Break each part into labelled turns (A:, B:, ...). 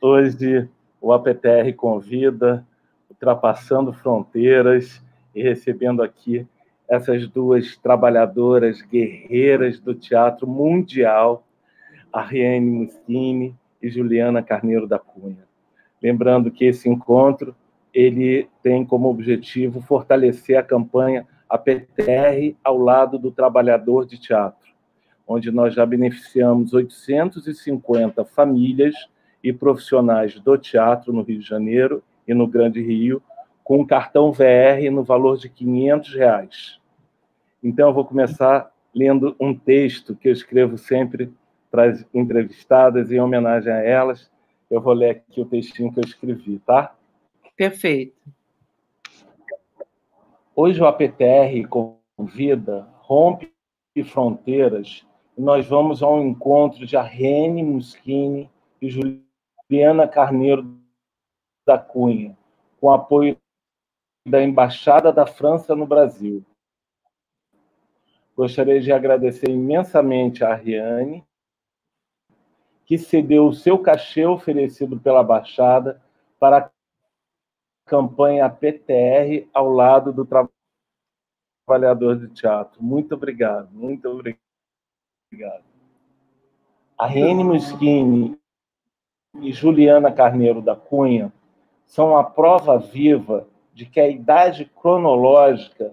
A: Hoje o APTR convida, ultrapassando fronteiras e recebendo aqui essas duas trabalhadoras guerreiras do teatro mundial, Ariane Muschini e Juliana Carneiro da Cunha. Lembrando que esse encontro ele tem como objetivo fortalecer a campanha APTR ao lado do trabalhador de teatro, onde nós já beneficiamos 850 famílias e profissionais do teatro no Rio de Janeiro e no Grande Rio, com um cartão VR no valor de 500 reais. Então, eu vou começar lendo um texto que eu escrevo sempre para as entrevistadas, em homenagem a elas. Eu vou ler aqui o textinho que eu escrevi, tá?
B: Perfeito.
A: Hoje o APTR convida, rompe fronteiras, nós vamos ao encontro de Arrene Muschini e Juliana Carneiro da Cunha, com apoio da Embaixada da França no Brasil. Gostaria de agradecer imensamente a Ariane, que cedeu o seu cachê oferecido pela Embaixada para a campanha PTR ao lado do trabalhador de teatro. Muito obrigado, muito obrigado. A Rene Muschini e Juliana Carneiro da Cunha são a prova viva de que a idade cronológica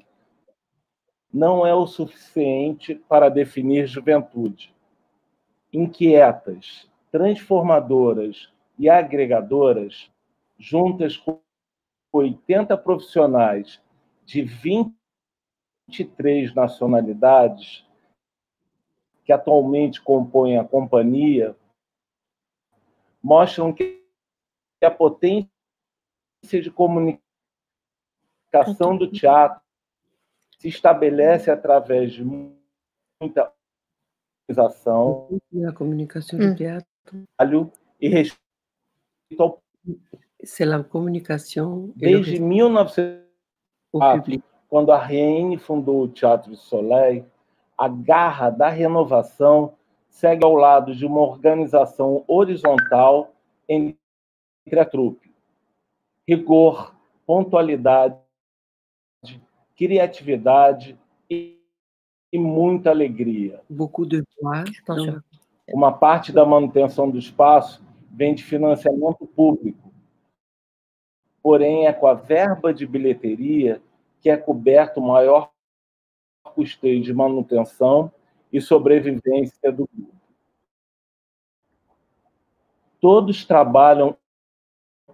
A: não é o suficiente para definir juventude. Inquietas, transformadoras e agregadoras, juntas com 80 profissionais de 23 nacionalidades que atualmente compõem a companhia, mostram que a potência de comunicação do teatro se estabelece através de muita organização,
B: a comunicação do hum. teatro
A: e respeito ao
B: C'est la communication.
A: Desde 1904, quando a Reine fundou o Teatro de Soleil, a garra da renovação segue ao lado de uma organização horizontal entre a trupe. Rigor, pontualidade, criatividade e, e muita alegria.
B: Beaucoup de joie.
A: Uma parte da manutenção do espaço vem de financiamento público. Porém, é com a verba de bilheteria que é coberto o maior custeio de manutenção e sobrevivência do grupo. Todos trabalham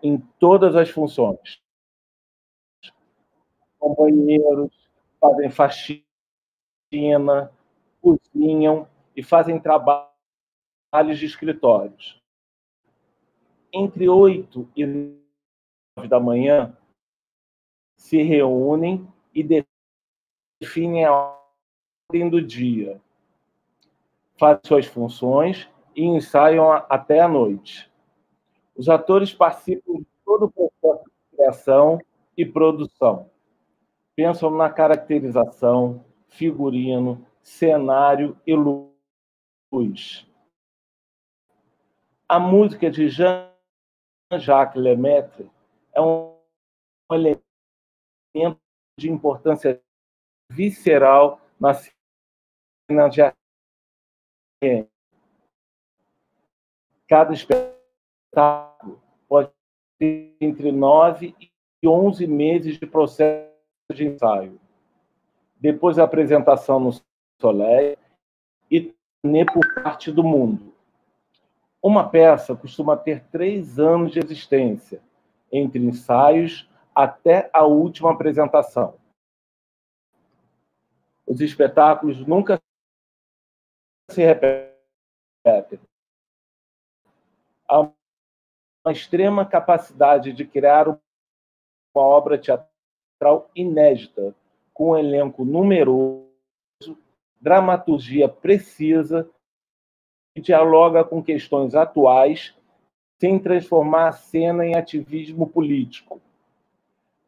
A: em todas as funções com banheiros, fazem faxina, cozinham e fazem trabalhos de escritórios. Entre 8 e 9 da manhã, se reúnem e definem a ordem do dia, fazem suas funções e ensaiam até a noite. Os atores participam de todo o processo de criação e produção pensam na caracterização, figurino, cenário e luz. A música de Jean-Jacques Lemaitre é um elemento de importância visceral na cena de Cada espetáculo pode ter entre nove e onze meses de processo de ensaio. Depois a apresentação no Soleil e turnê por parte do mundo. Uma peça costuma ter três anos de existência, entre ensaios até a última apresentação. Os espetáculos nunca se repetem. Há uma extrema capacidade de criar uma obra teatral inédita, com um elenco numeroso, dramaturgia precisa e dialoga com questões atuais sem transformar a cena em ativismo político,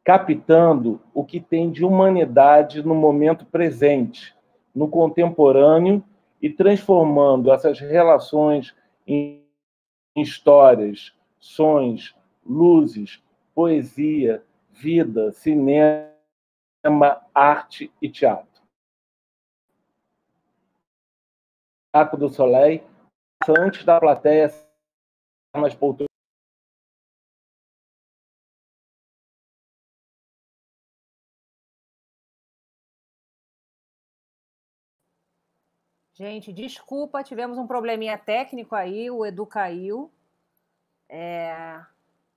A: captando o que tem de humanidade no momento presente, no contemporâneo e transformando essas relações em histórias, sons, luzes, poesia, vida, cinema, arte e teatro. Arco do Soleil, antes da plateia nas poltronas
C: Gente, desculpa, tivemos um probleminha técnico aí, o Edu caiu. É,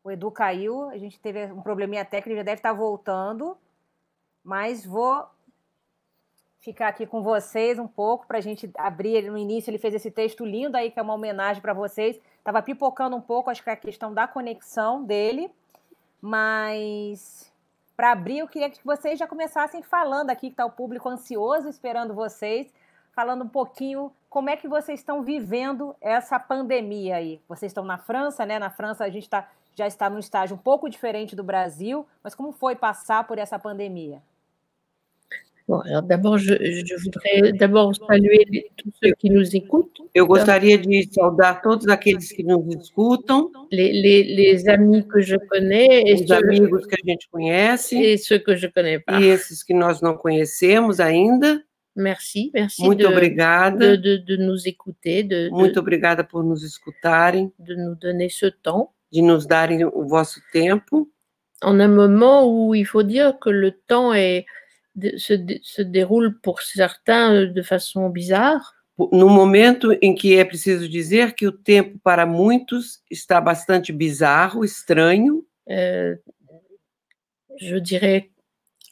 C: o Edu caiu, a gente teve um probleminha técnico, já deve estar voltando, mas vou ficar aqui com vocês um pouco para a gente abrir. No início, ele fez esse texto lindo aí, que é uma homenagem para vocês. Estava pipocando um pouco, acho que é a questão da conexão dele, mas para abrir, eu queria que vocês já começassem falando aqui, que está o público ansioso esperando vocês falando um pouquinho como é que vocês estão vivendo essa pandemia aí. Vocês estão na França, né? Na França a gente tá, já está num estágio um pouco diferente do Brasil, mas como foi passar por essa pandemia?
B: Bom, d'abord, je, je voudrais d'abord saluer tous ceux qui nous écoutent.
D: Eu gostaria de saudar todos aqueles que nos escutam.
B: Les, les, les amis que je connais.
D: Os amigos que a gente conhece.
B: E ceux que je connais pas.
D: E esses que nós não conhecemos ainda.
B: Merci, merci
D: Muito
B: de,
D: obrigada.
B: de, de, de nous écouter, de,
D: Muito obrigada por nos escutarem,
B: de nous donner ce temps.
D: de nos darem o vosso tempo.
B: En un moment où il faut dire que le temps est, se, se déroule pour certains euh, de façon bizarre.
D: No momento em que é preciso dizer que o tempo para muitos está bastante bizarro, estranho.
B: Je dirais.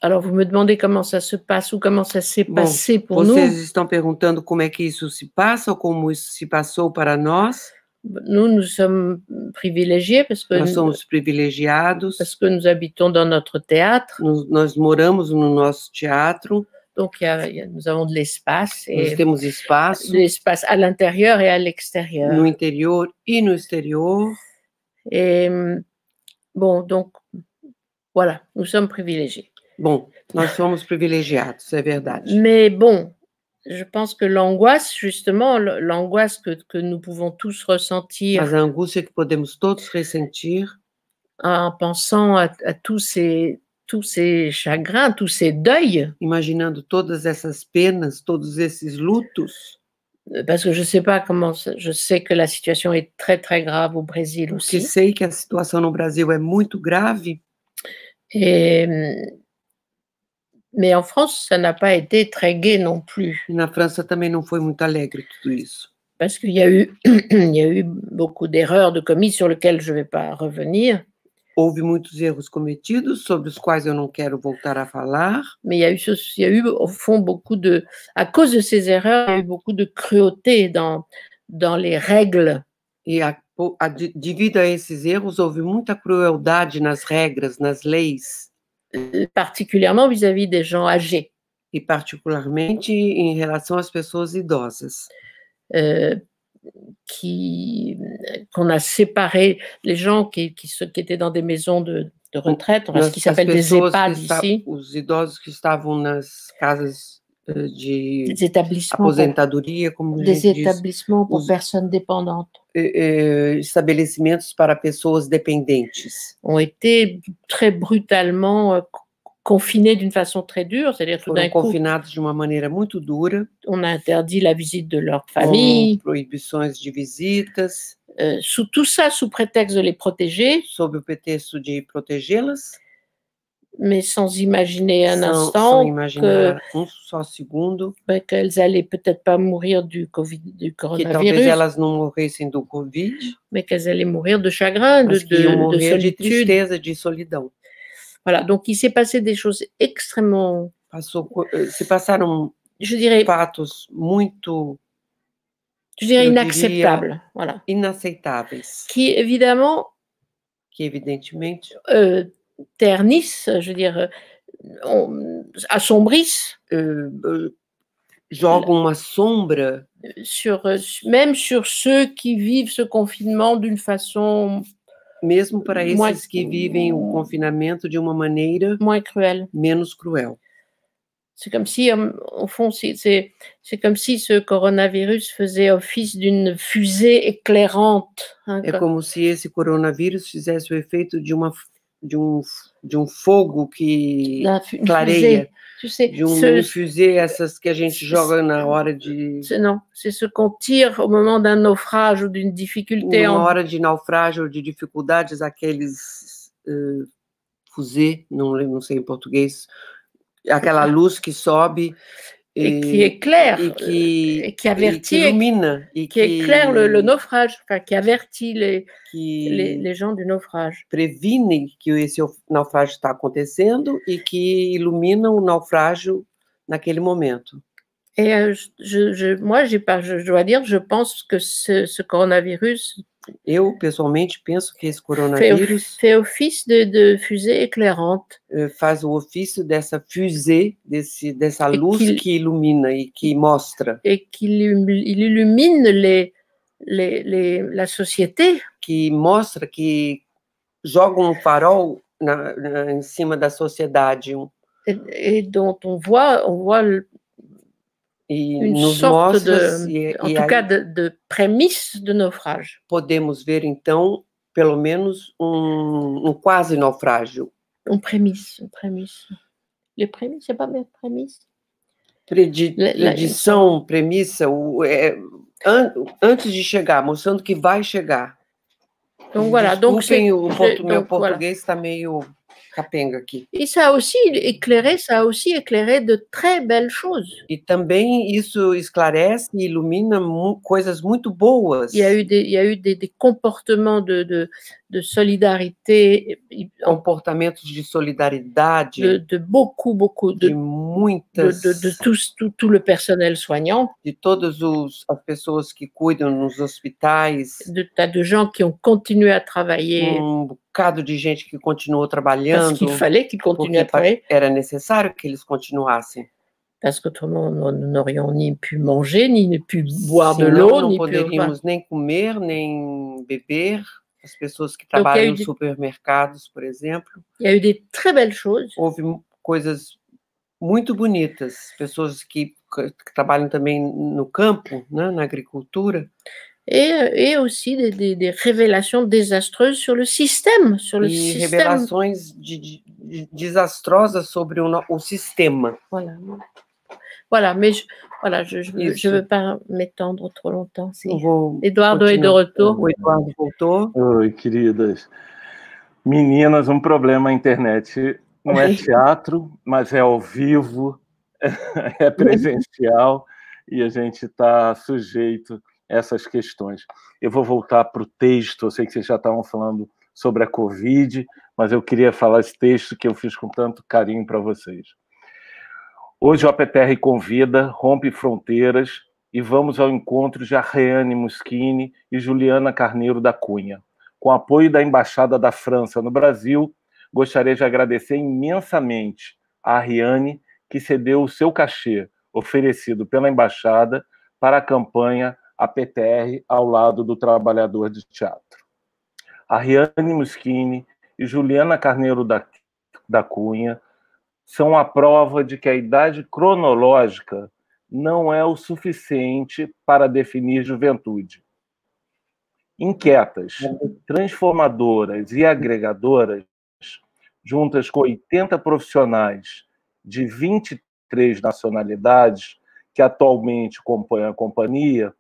B: Alors, vous me demandez comment ça se passe ou comment ça s'est
D: Bom,
B: passé pour nous.
D: Vocês estão perguntando como é que isso se passa ou como isso se passou para nós.
B: Nous, nous sommes privilégiés parce que,
D: Nós somos privilegiados,
B: parce que nous habitons dans notre théâtre.
D: nos- nós moramos no nosso teatro,
B: Donc, il y a- il y a- nous avons de l'espace, et
D: temos espaço
B: de l'espace à l'intérieur et à l'extérieur.
D: no interior e no exterior.
B: Et hum, bon, donc, voilà, nous sommes privilégiés.
D: Bom, nós somos privilegiados, é verdade.
B: Mais bon, je pense que l'angoisse, justement, l'angoisse que, que nous pouvons tous ressentir
D: Mas a angústia que podemos todos ressentir,
B: en pensant à, à tous, ces, tous ces chagrins, tous ces deuils,
D: imaginando todas essas penas, todos esses lutos,
B: parce que je sais pas comment, je sais que la situation est très très grave au Brésil aussi.
D: sei que a situação no Brasil é muito grave,
B: Et, mais en France, ça n'a pas été très gai non plus.
D: na França também não foi muito alegre tudo isso.
B: parce qu'il y a eu, il y a eu beaucoup d'erreurs de commises sur lesquelles je ne vais pas revenir,
D: Houve muitos erros cometidos, sobre os quais eu não quero voltar a falar,
B: mais il y a eu, il y a eu au fond beaucoup de, à cause de ces erreurs, il y a eu beaucoup de cruauté dans, dans les règles
D: e a, a, de- devido a esses erros, houve muita crueldade nas regras, nas leis,
B: particulièrement vis-à-vis des gens âgés,
D: e particularmente em relação às pessoas idosas.
B: euh, qui, qu'on a séparé les gens qui, qui, qui étaient dans des maisons de, de retraite, ce qui s'appelle des EHPAD ici,
D: os idosos que estavam nas casas eh, de
B: des établissements pour,
D: aposentadoria, como a
B: des
D: gente diz,
B: établissements pour
D: os-
B: personnes dépendantes.
D: Eh, eh, estabelecimentos para pessoas dependentes.
B: ont été très brutalement euh, co- confinés d'une façon très dure, c'est-à-dire tout d'un coup,
D: confinados de uma maneira muito dura,
B: on a interdit la visite de leur
D: com
B: famille,
D: proibições de visitas,
B: euh, sous tout ça sous prétexte de les protéger,
D: sob o pretexto de protegê-las,
B: mais sans imaginer un instant que,
D: segundo
B: ben, qu'elles allaient peut-être pas mourir du Covid, du
D: que
B: coronavirus,
D: elas não morressem do Covid,
B: mais qu'elles allaient mourir de chagrin, de, de- de solitude.
D: tristeza, de solidão.
B: Voilà, donc il s'est passé des choses extrêmement,
D: Passou, eh, se passaram
B: je dirais,
D: fatos muito
B: je dirais
D: je dirais,
B: inacceptables, voilà,
D: inaceitáveis,
B: qui évidemment euh, ternissent, je veux dire, euh, on- assombrissent
D: eh, jogam uma sombra
B: sur, euh, même sur ceux qui vivent ce confinement d'une façon
D: mesmo para esses
B: Moins-
D: que vivem o confinamento de uma maneira
B: moins cruelle.
D: menos cruel.
B: C'est comme si, au fond, c'est comme si ce coronavirus faisait office d'une fusée éclairante.
D: Hein, é como se esse coronavírus fizesse o efeito de uma de um de um fogo que clareia. de um ce, fusée, essas que a gente joga na hora de.
B: Não, c'est ce qu'on tire au moment d'un naufrage ou d'une difficulté.
D: Na hora de naufrágio ou de dificuldades, aqueles uh, fusée, não, não sei em português, aquela luz que sobe
B: et, qui éclaire,
D: et qui,
B: et qui avertit,
D: et qui illumine,
B: et qui, éclaire le, le, naufrage, enfin, qui avertit les, les, les, gens du naufrage.
D: Previne que esse naufrágio está acontecendo e que ilumina o naufrágio naquele momento.
B: Et euh, je, je, moi, je, je dois dire, je pense que ce, ce coronavirus
D: Eu, pessoalmente, penso que esse coronavírus
B: fait office de, de fusée éclairante.
D: Eh, faz o ofício dessa fusée, desse, dessa luz que, que, ilumina e que mostra.
B: E que illumine les, les, les, la société.
D: Que mostra, que joga um farol na, na, em cima da sociedade.
B: Et, et dont on voit, on voit
D: e une sorte
B: de, e, en e tout cas, de, de prémisse de naufrage.
D: Podemos ver então, pelo menos um, um quase naufrágio.
B: Um prémisse, um prémisse. Les prémices, c'est pas bien prémisse.
D: Predi, predição, premissa, o, é, an, antes de chegar, mostrando que vai chegar.
B: Então, voilà,
D: donc, o meu português está voilà. meio.
B: E ça a aussi éclairé, ça a aussi éclairé de très belles choses.
D: E também isso esclarece e ilumina mu coisas muito boas.
B: Il y a eu des, il y a eu des, des comportements de, de, de solidarité.
D: Comportamentos de solidariedade.
B: De, de beaucoup, beaucoup de,
D: de muitas.
B: De, de, de tous, tout, tout, le personnel soignant.
D: De todas os, as pessoas que cuidam nos hospitais.
B: De tas de gens qui ont continué à travailler.
D: Um bocado de gente que continuou trabalhando.
B: Parce qu'il fallait qu'ils continuent à travailler.
D: Era necessário que eles continuassem.
B: Parce qu'autrement, nous n'aurions ni pu manger, ni pu boire Senão, de l'eau,
D: ni poderíamos pu... nem comer, nem beber. As pessoas que trabalham nos supermercados, por exemplo.
B: Il y a eu des très belles choses.
D: Houve coisas muito bonitas, pessoas que, que trabalham também no campo, né, na agricultura.
B: Et, et aussi des, des, des, révélations désastreuses sur le système, sur le
D: e
B: système.
D: revelações de, de, desastrosas sobre o, o sistema.
B: Voilà. Voilà, mais je, voilà, je ne veux pas m'étendre trop longtemps. Eduardo é de retour.
D: O Eduardo voltou.
A: Oi, queridas. Meninas, um problema a internet. Não é teatro, mas é ao vivo, é presencial e a gente está sujeito a essas questões. Eu vou voltar para o texto, eu sei que vocês já estavam falando sobre a Covid, mas eu queria falar esse texto que eu fiz com tanto carinho para vocês. Hoje o APTR convida, rompe fronteiras e vamos ao encontro de Arreane Muschini e Juliana Carneiro da Cunha. Com apoio da Embaixada da França no Brasil, gostaria de agradecer imensamente a Ariane, que cedeu o seu cachê, oferecido pela Embaixada, para a campanha APTR ao lado do trabalhador de teatro. Ariane Muschini e Juliana Carneiro da, da Cunha são a prova de que a idade cronológica não é o suficiente para definir juventude. Inquietas, transformadoras e agregadoras, juntas com 80 profissionais de 23 nacionalidades que atualmente compõem a companhia,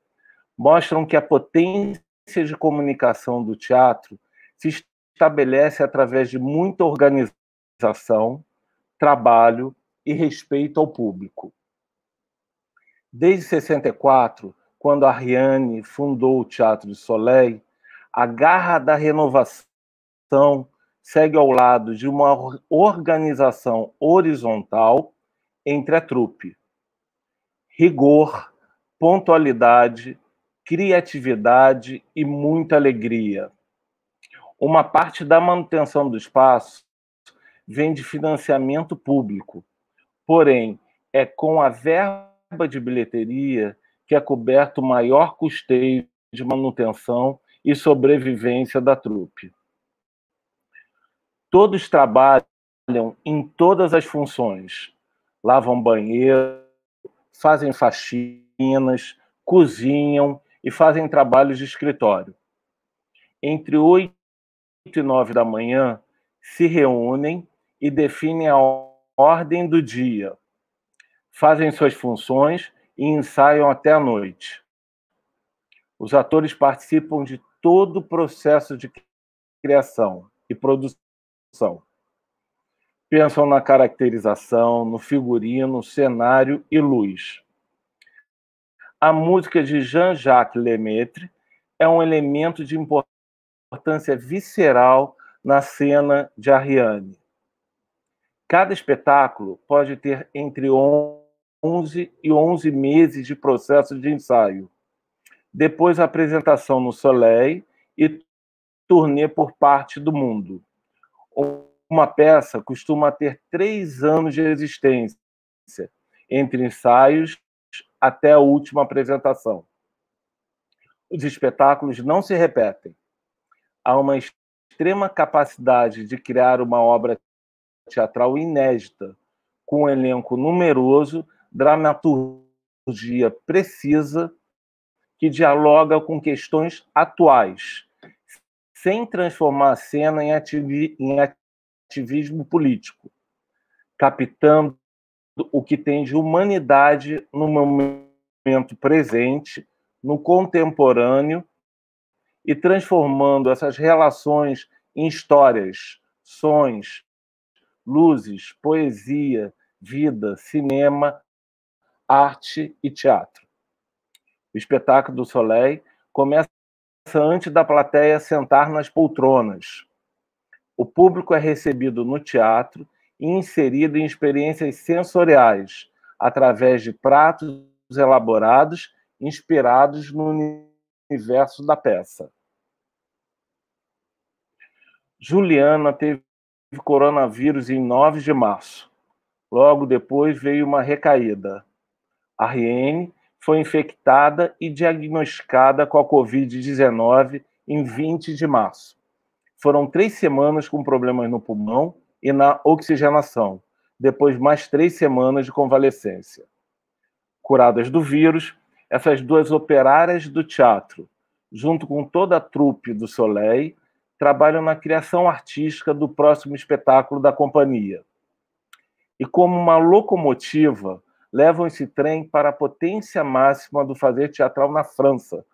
A: mostram que a potência de comunicação do teatro se estabelece através de muita organização, trabalho e respeito ao público. Desde 64, quando Ariane fundou o Teatro de Soleil, a garra da renovação segue ao lado de uma organização horizontal entre a trupe. Rigor, pontualidade, criatividade e muita alegria. Uma parte da manutenção do espaço vem de financiamento público. Porém, é com a verba de bilheteria que é coberto o maior custeio de manutenção e sobrevivência da trupe. Todos trabalham em todas as funções, lavam banheiro, fazem faxinas, cozinham e fazem trabalhos de escritório. Entre 8 e 9 da manhã, se reúnem e definem a ordem do dia, fazem suas funções e ensaiam até a noite. Os atores participam de todo o processo de criação e produção. Pensam na caracterização, no figurino, cenário e luz. A música de Jean-Jacques Lemaitre é um elemento de importância visceral na cena de Ariane. Cada espetáculo pode ter entre 11 e 11 meses de processo de ensaio. Depois, apresentação no Soleil e turnê por parte do mundo. Uma peça costuma ter três anos de existência, entre ensaios até a última apresentação. Os espetáculos não se repetem. Há uma extrema capacidade de criar uma obra teatral inédita, com um elenco numeroso, dramaturgia precisa, que dialoga com questões atuais, sem transformar a cena em, ativismo político, captando o que tem de humanidade no momento presente, no contemporâneo, e transformando essas relações em histórias, sons, luzes, poesia, vida, cinema, arte e teatro. O espetáculo do Soleil começa antes da plateia sentar nas poltronas. O público é recebido no teatro e inserido em experiências sensoriais, através de pratos elaborados, inspirados no universo da peça. Juliana teve coronavírus em 9 de março. Logo depois veio uma recaída. A Riene foi infectada e diagnosticada com a Covid-19 em 20 de março. Foram três semanas com problemas no pulmão e na oxigenação, depois mais três semanas de convalescência. Curadas do vírus, essas duas operárias do teatro, junto com toda a trupe do Soleil, trabalham na criação artística do próximo espetáculo da companhia. E como uma locomotiva, levam esse trem para a potência máxima do fazer teatral na França,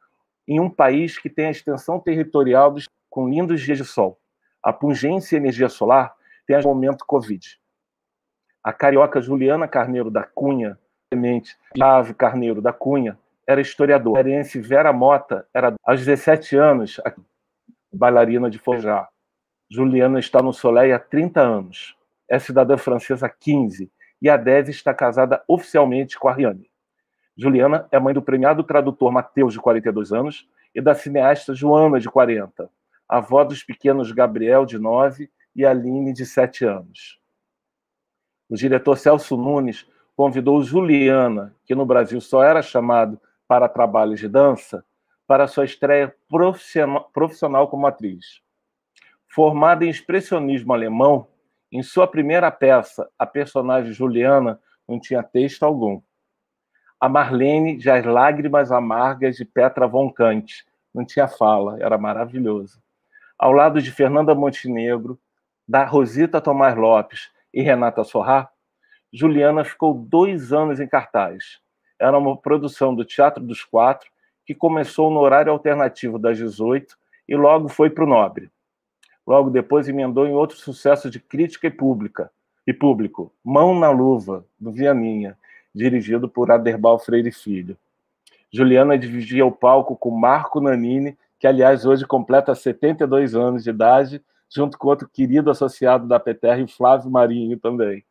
A: em um país que tem a extensão territorial dos, com lindos dias de sol. A pungência e energia solar tem o momento Covid. A carioca Juliana Carneiro da Cunha, semente Flávio Carneiro da Cunha, era historiador. A Vera Mota era, aos 17 anos, bailarina de Forjar. Juliana está no Soleil há 30 anos. É cidadã francesa há 15 e há 10 está casada oficialmente com a Ariane. Juliana é mãe do premiado tradutor Mateus, de 42 anos, e da cineasta Joana, de 40, avó dos pequenos Gabriel, de 9, e Aline, de 7 anos. O diretor Celso Nunes convidou Juliana, que no Brasil só era chamado para trabalhos de dança, para sua estreia profissional como atriz. Formada em expressionismo alemão, em sua primeira peça, a personagem Juliana não tinha texto algum. A Marlene, já as lágrimas amargas de Petra von Kant, não tinha fala, era maravilhoso. Ao lado de Fernanda Montenegro, da Rosita Tomás Lopes e Renata Sorrá, Juliana ficou dois anos em cartaz. Era uma produção do Teatro dos Quatro que começou no horário alternativo das 18 e logo foi para o Nobre. Logo depois emendou em outro sucesso de crítica e pública e público, Mão na Luva, do Vianinha, dirigido por Aderbal Freire Filho. Juliana dividia o palco com Marco Nanini, que aliás hoje completa 72 anos de idade, junto com outro querido associado da PTR, Flávio Marinho também.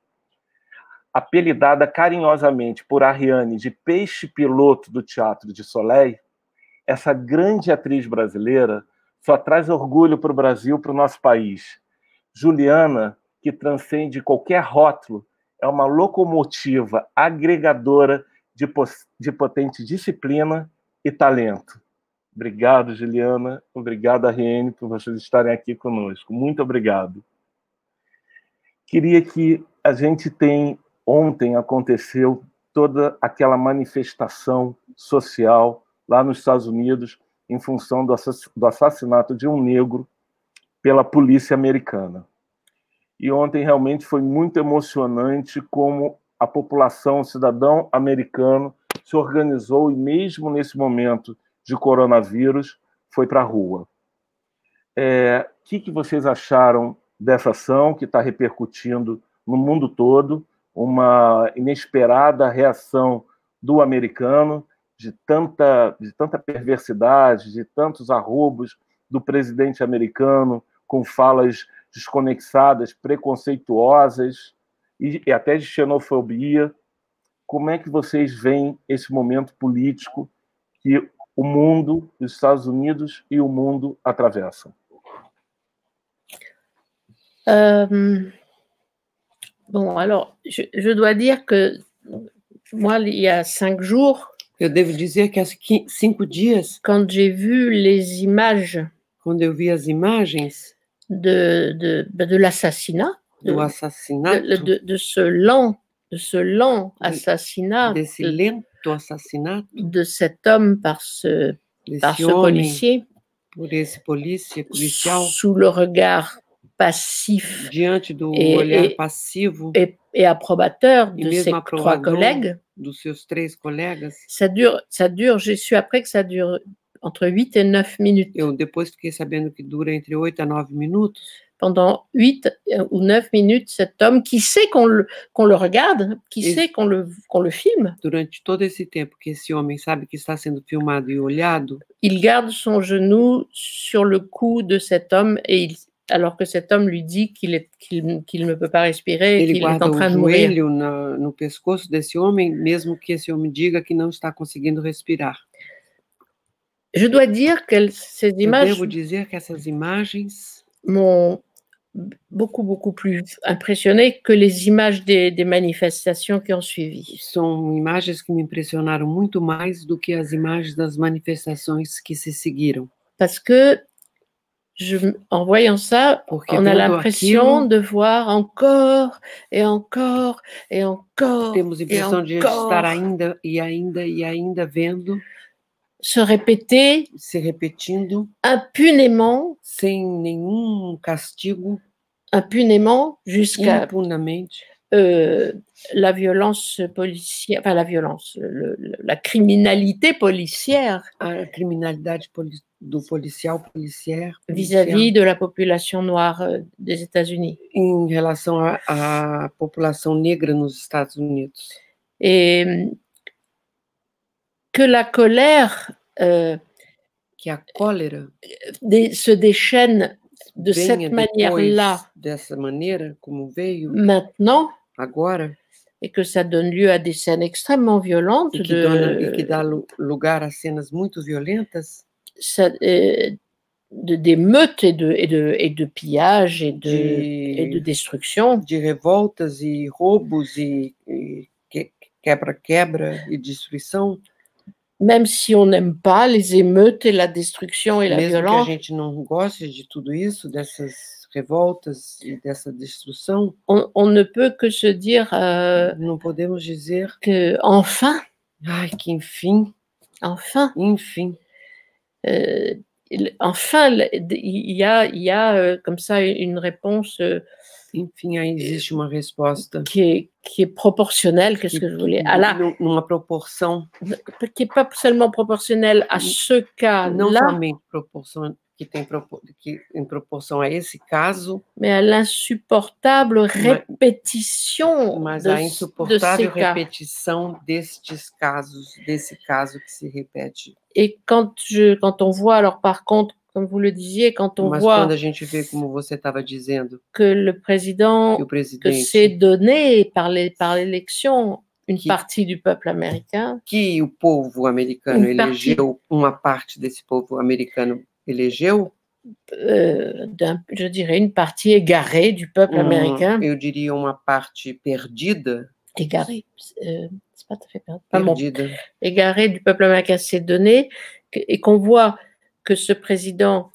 A: Apelidada carinhosamente por Ariane de peixe piloto do Teatro de Soleil, essa grande atriz brasileira só traz orgulho para o Brasil, para o nosso país. Juliana, que transcende qualquer rótulo, é uma locomotiva agregadora de, de potente disciplina e talento. Obrigado, Juliana. Obrigado, Ariane, por vocês estarem aqui conosco. Muito obrigado. Queria que a gente tenha ontem aconteceu toda aquela manifestação social lá nos Estados Unidos em função do assassinato de um negro pela polícia americana. E ontem realmente foi muito emocionante como a população, o cidadão americano, se organizou e, mesmo nesse momento de coronavírus, foi para a rua. O é, que, que vocês acharam dessa ação que está repercutindo no mundo todo? Uma inesperada reação do americano, de tanta, de tanta perversidade, de tantos arrobos do presidente americano, com falas desconexadas, preconceituosas e, e até de xenofobia. Como é que vocês veem esse momento político que o mundo, os Estados Unidos e o mundo atravessam?
B: Euh, bon, alors, je, je, dois dire que moi, il y a cinq jours.
D: Eu devo dizer que há cinco dias.
B: Quand j'ai vu les images.
D: Quando eu vi as imagens.
B: De, de, de l'assassinat.
D: De,
B: de, de, de, ce lent, de ce lent assassinat.
D: Desse lento assassinato.
B: De cet homme par ce, par ce policier.
D: Por esse polícia, policial.
B: Sous le regard passif
D: diante do et, olhar
B: et,
D: passivo
B: et, et approbateur de ses trois collègues.
D: Dos seus três colegas?
B: Ça dure, ça dure, j'ai su après que ça dure entre 8 et 9 minutes.
D: Eu depois fiquei sabendo que dura entre 8 a 9 minutos.
B: Pendant 8 euh, ou 9 minutes, cet homme qui sait qu'on le, qu'on le regarde, qui e, sait qu'on le, qu'on le filme.
D: Durante todo esse tempo que esse homem sabe que está sendo filmado e olhado.
B: Il garde son genou sur le cou de cet homme et il alors que cet homme lui dit qu'il qu'il, qu'il ne peut pas respirer, qu'il est en train de mourir.
D: Na, no pescoço desse homem, mesmo que esse homem diga que não está conseguindo respirar.
B: Je dois dire que ces images.
D: Eu devo dizer que essas imagens
B: m'ont beaucoup beaucoup plus impressionné que les images des, des manifestations qui ont suivi.
D: São imagens que me impressionaram muito mais do que as imagens das manifestações que se seguiram.
B: Parce que je, en voyant ça, on a l'impression de voir encore et encore et encore.
D: Temos impressão de estar ainda e ainda e ainda vendo.
B: se répéter,
D: se repetindo,
B: impunément,
D: sem nenhum castigo,
B: impunément jusqu'à
D: impunamente
B: euh, la violence policière, enfin la violence, le, la criminalité policière.
D: A criminalidade poli do policial policière
B: vis-à-vis -vis de la population noire euh, des États-Unis.
D: Em relação à população negra nos Estados Unidos.
B: Et que la colère euh,
D: que a cólera
B: se déchaîne de cette manière-là.
D: Dessa maneira, como veio.
B: Maintenant.
D: Agora.
B: Et que ça donne lieu à des scènes extrêmement violentes.
D: E que,
B: de,
D: dona, e que dá lugar a cenas muito violentas.
B: Ça, euh, de d'émeutes et de, et, de, et de pillages et de,
D: de,
B: et de destruction.
D: De revoltas e roubos e, e quebra-quebra e destruição.
B: Même si on n'aime pas les émeutes et la destruction et la violence.
D: que a gente não goste de tudo isso, dessas revoltas e dessa destruição,
B: on, on ne peut que se dire euh,
D: não podemos dizer
B: que enfin,
D: ai, que enfim,
B: enfin,
D: enfim,
B: enfin, il y a, il y a euh, comme ça une réponse euh,
D: Enfim, aí existe uma resposta
B: que est, qui est proportionnelle, qu'est-ce que je voulais? à la
D: numa proporção
B: qui est pas seulement proportionnelle à ce cas
D: não somente proporção que tem que em proporção a esse caso,
B: mais à l'insupportable répétition
D: mas
B: de,
D: a insuportável
B: de
D: repetição destes casos, desse caso que se repete.
B: Et quand je quand on voit alors par contre comme vous le disiez, quand on
D: Mas
B: voit
D: quando a gente vê, como você estava dizendo,
B: que le président
D: que
B: donné par les- par l'élection une
D: Qui-
B: partie du peuple américain,
D: que o povo americano elegeu, uma parte desse povo americano elegeu,
B: euh, d'un- je dirais une partie égarée du peuple
D: uma,
B: américain,
D: eu diria uma parte perdida,
B: égarée, euh, c'est pas tout à fait perdu, pas bon,
D: perdida,
B: égarée du peuple américain s'est donné, que- et qu'on voit que ce président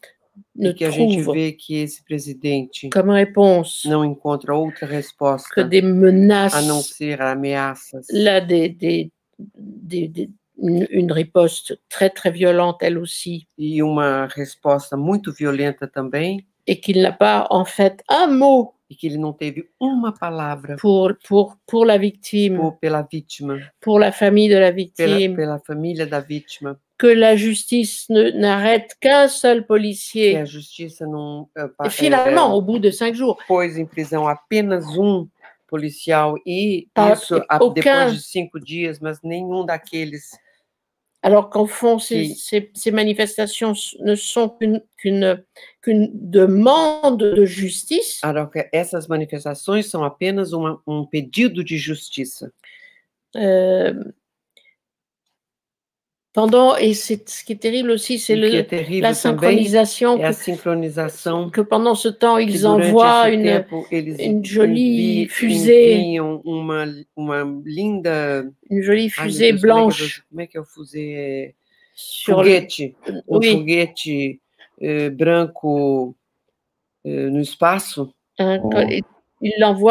B: ne
D: que a gente
B: trouve
D: vê que esse presidente
B: comme réponse
D: não encontra outra
B: que
D: resposta.
B: des
D: a não
B: menaces,
D: ser ameaças
B: là, des, des, des- des- une, une riposte très, très violente, elle aussi,
D: e uma resposta muito violenta também,
B: et qu'il n'a pas, en fait, un mot
D: e que ele não teve uma palavra
B: pour, pour, pour la victime,
D: por- pela vítima,
B: pour la famille de la
D: pela,
B: victime,
D: pela família da vítima,
B: que la justice n'arrête qu'un seul
D: que
B: policier.
D: a justiça não eh,
B: Et finalement,
D: eh,
B: au bout de cinq jours,
D: pôs em prisão apenas um policial e
B: Pas-
D: isso a-
B: aucun-
D: depois de cinco dias, mas nenhum daqueles
B: alors qu'en fond, ces,
D: Oui.
B: ces- ces manifestations ne sont qu'une demande de justice,
D: Alors que essas manifestações são apenas uma, um pedido de justiça.
B: euh, pendant, et c'est ce qui est terrible aussi, c'est le- la synchronisation que, pendant ce temps, ils envoient une,
D: tempo eles
B: une jolie fusée.
D: enviam uma, uma linda
B: une jolie fusée blanche
D: Como é que fusée?
B: Sur le,
D: foguete, um
B: oui,
D: foguete eh, branco no espaço.
B: hein,
A: Oh.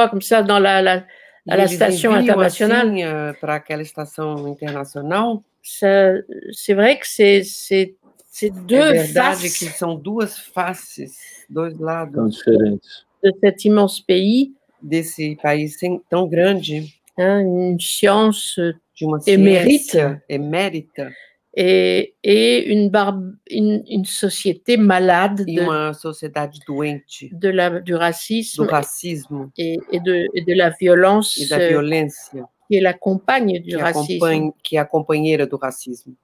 B: comme ça dans la, la- à la station internationale.
D: assim para aquela estação internacional.
B: Ça- C'est vrai que c'est c'est- c'est
D: É
B: deux
D: verdade que
B: faces
D: são duas faces, dois lados.
A: Diferentes.
B: de cet immense pays,
D: desse país tão grande,
B: hein, une science
D: de uma
B: Emérita.
D: ciência emérita
B: et, et une, barbe, une, une société malade de,
D: uma sociedade doente.
B: de la, du
D: do
B: racisme. et, et de, et de la violence euh,
D: violência
B: qui est la compagne du
D: que,
B: racisme.
D: que é a companheira do racismo.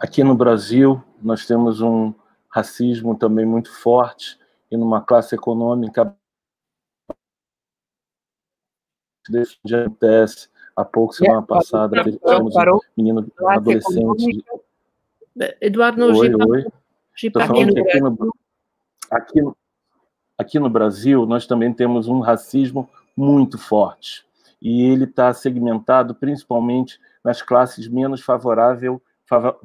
A: Aqui no Brasil, nós temos um racismo também muito forte e numa classe econômica dia acontece. Há pouco, semana passada, tivemos um menino um
D: Classe
A: adolescente.
B: non,
A: Oi, oi. que aqui no, aqui, no- aqui no Brasil nós também temos um racismo muito forte. E ele está segmentado principalmente nas classes menos favorável,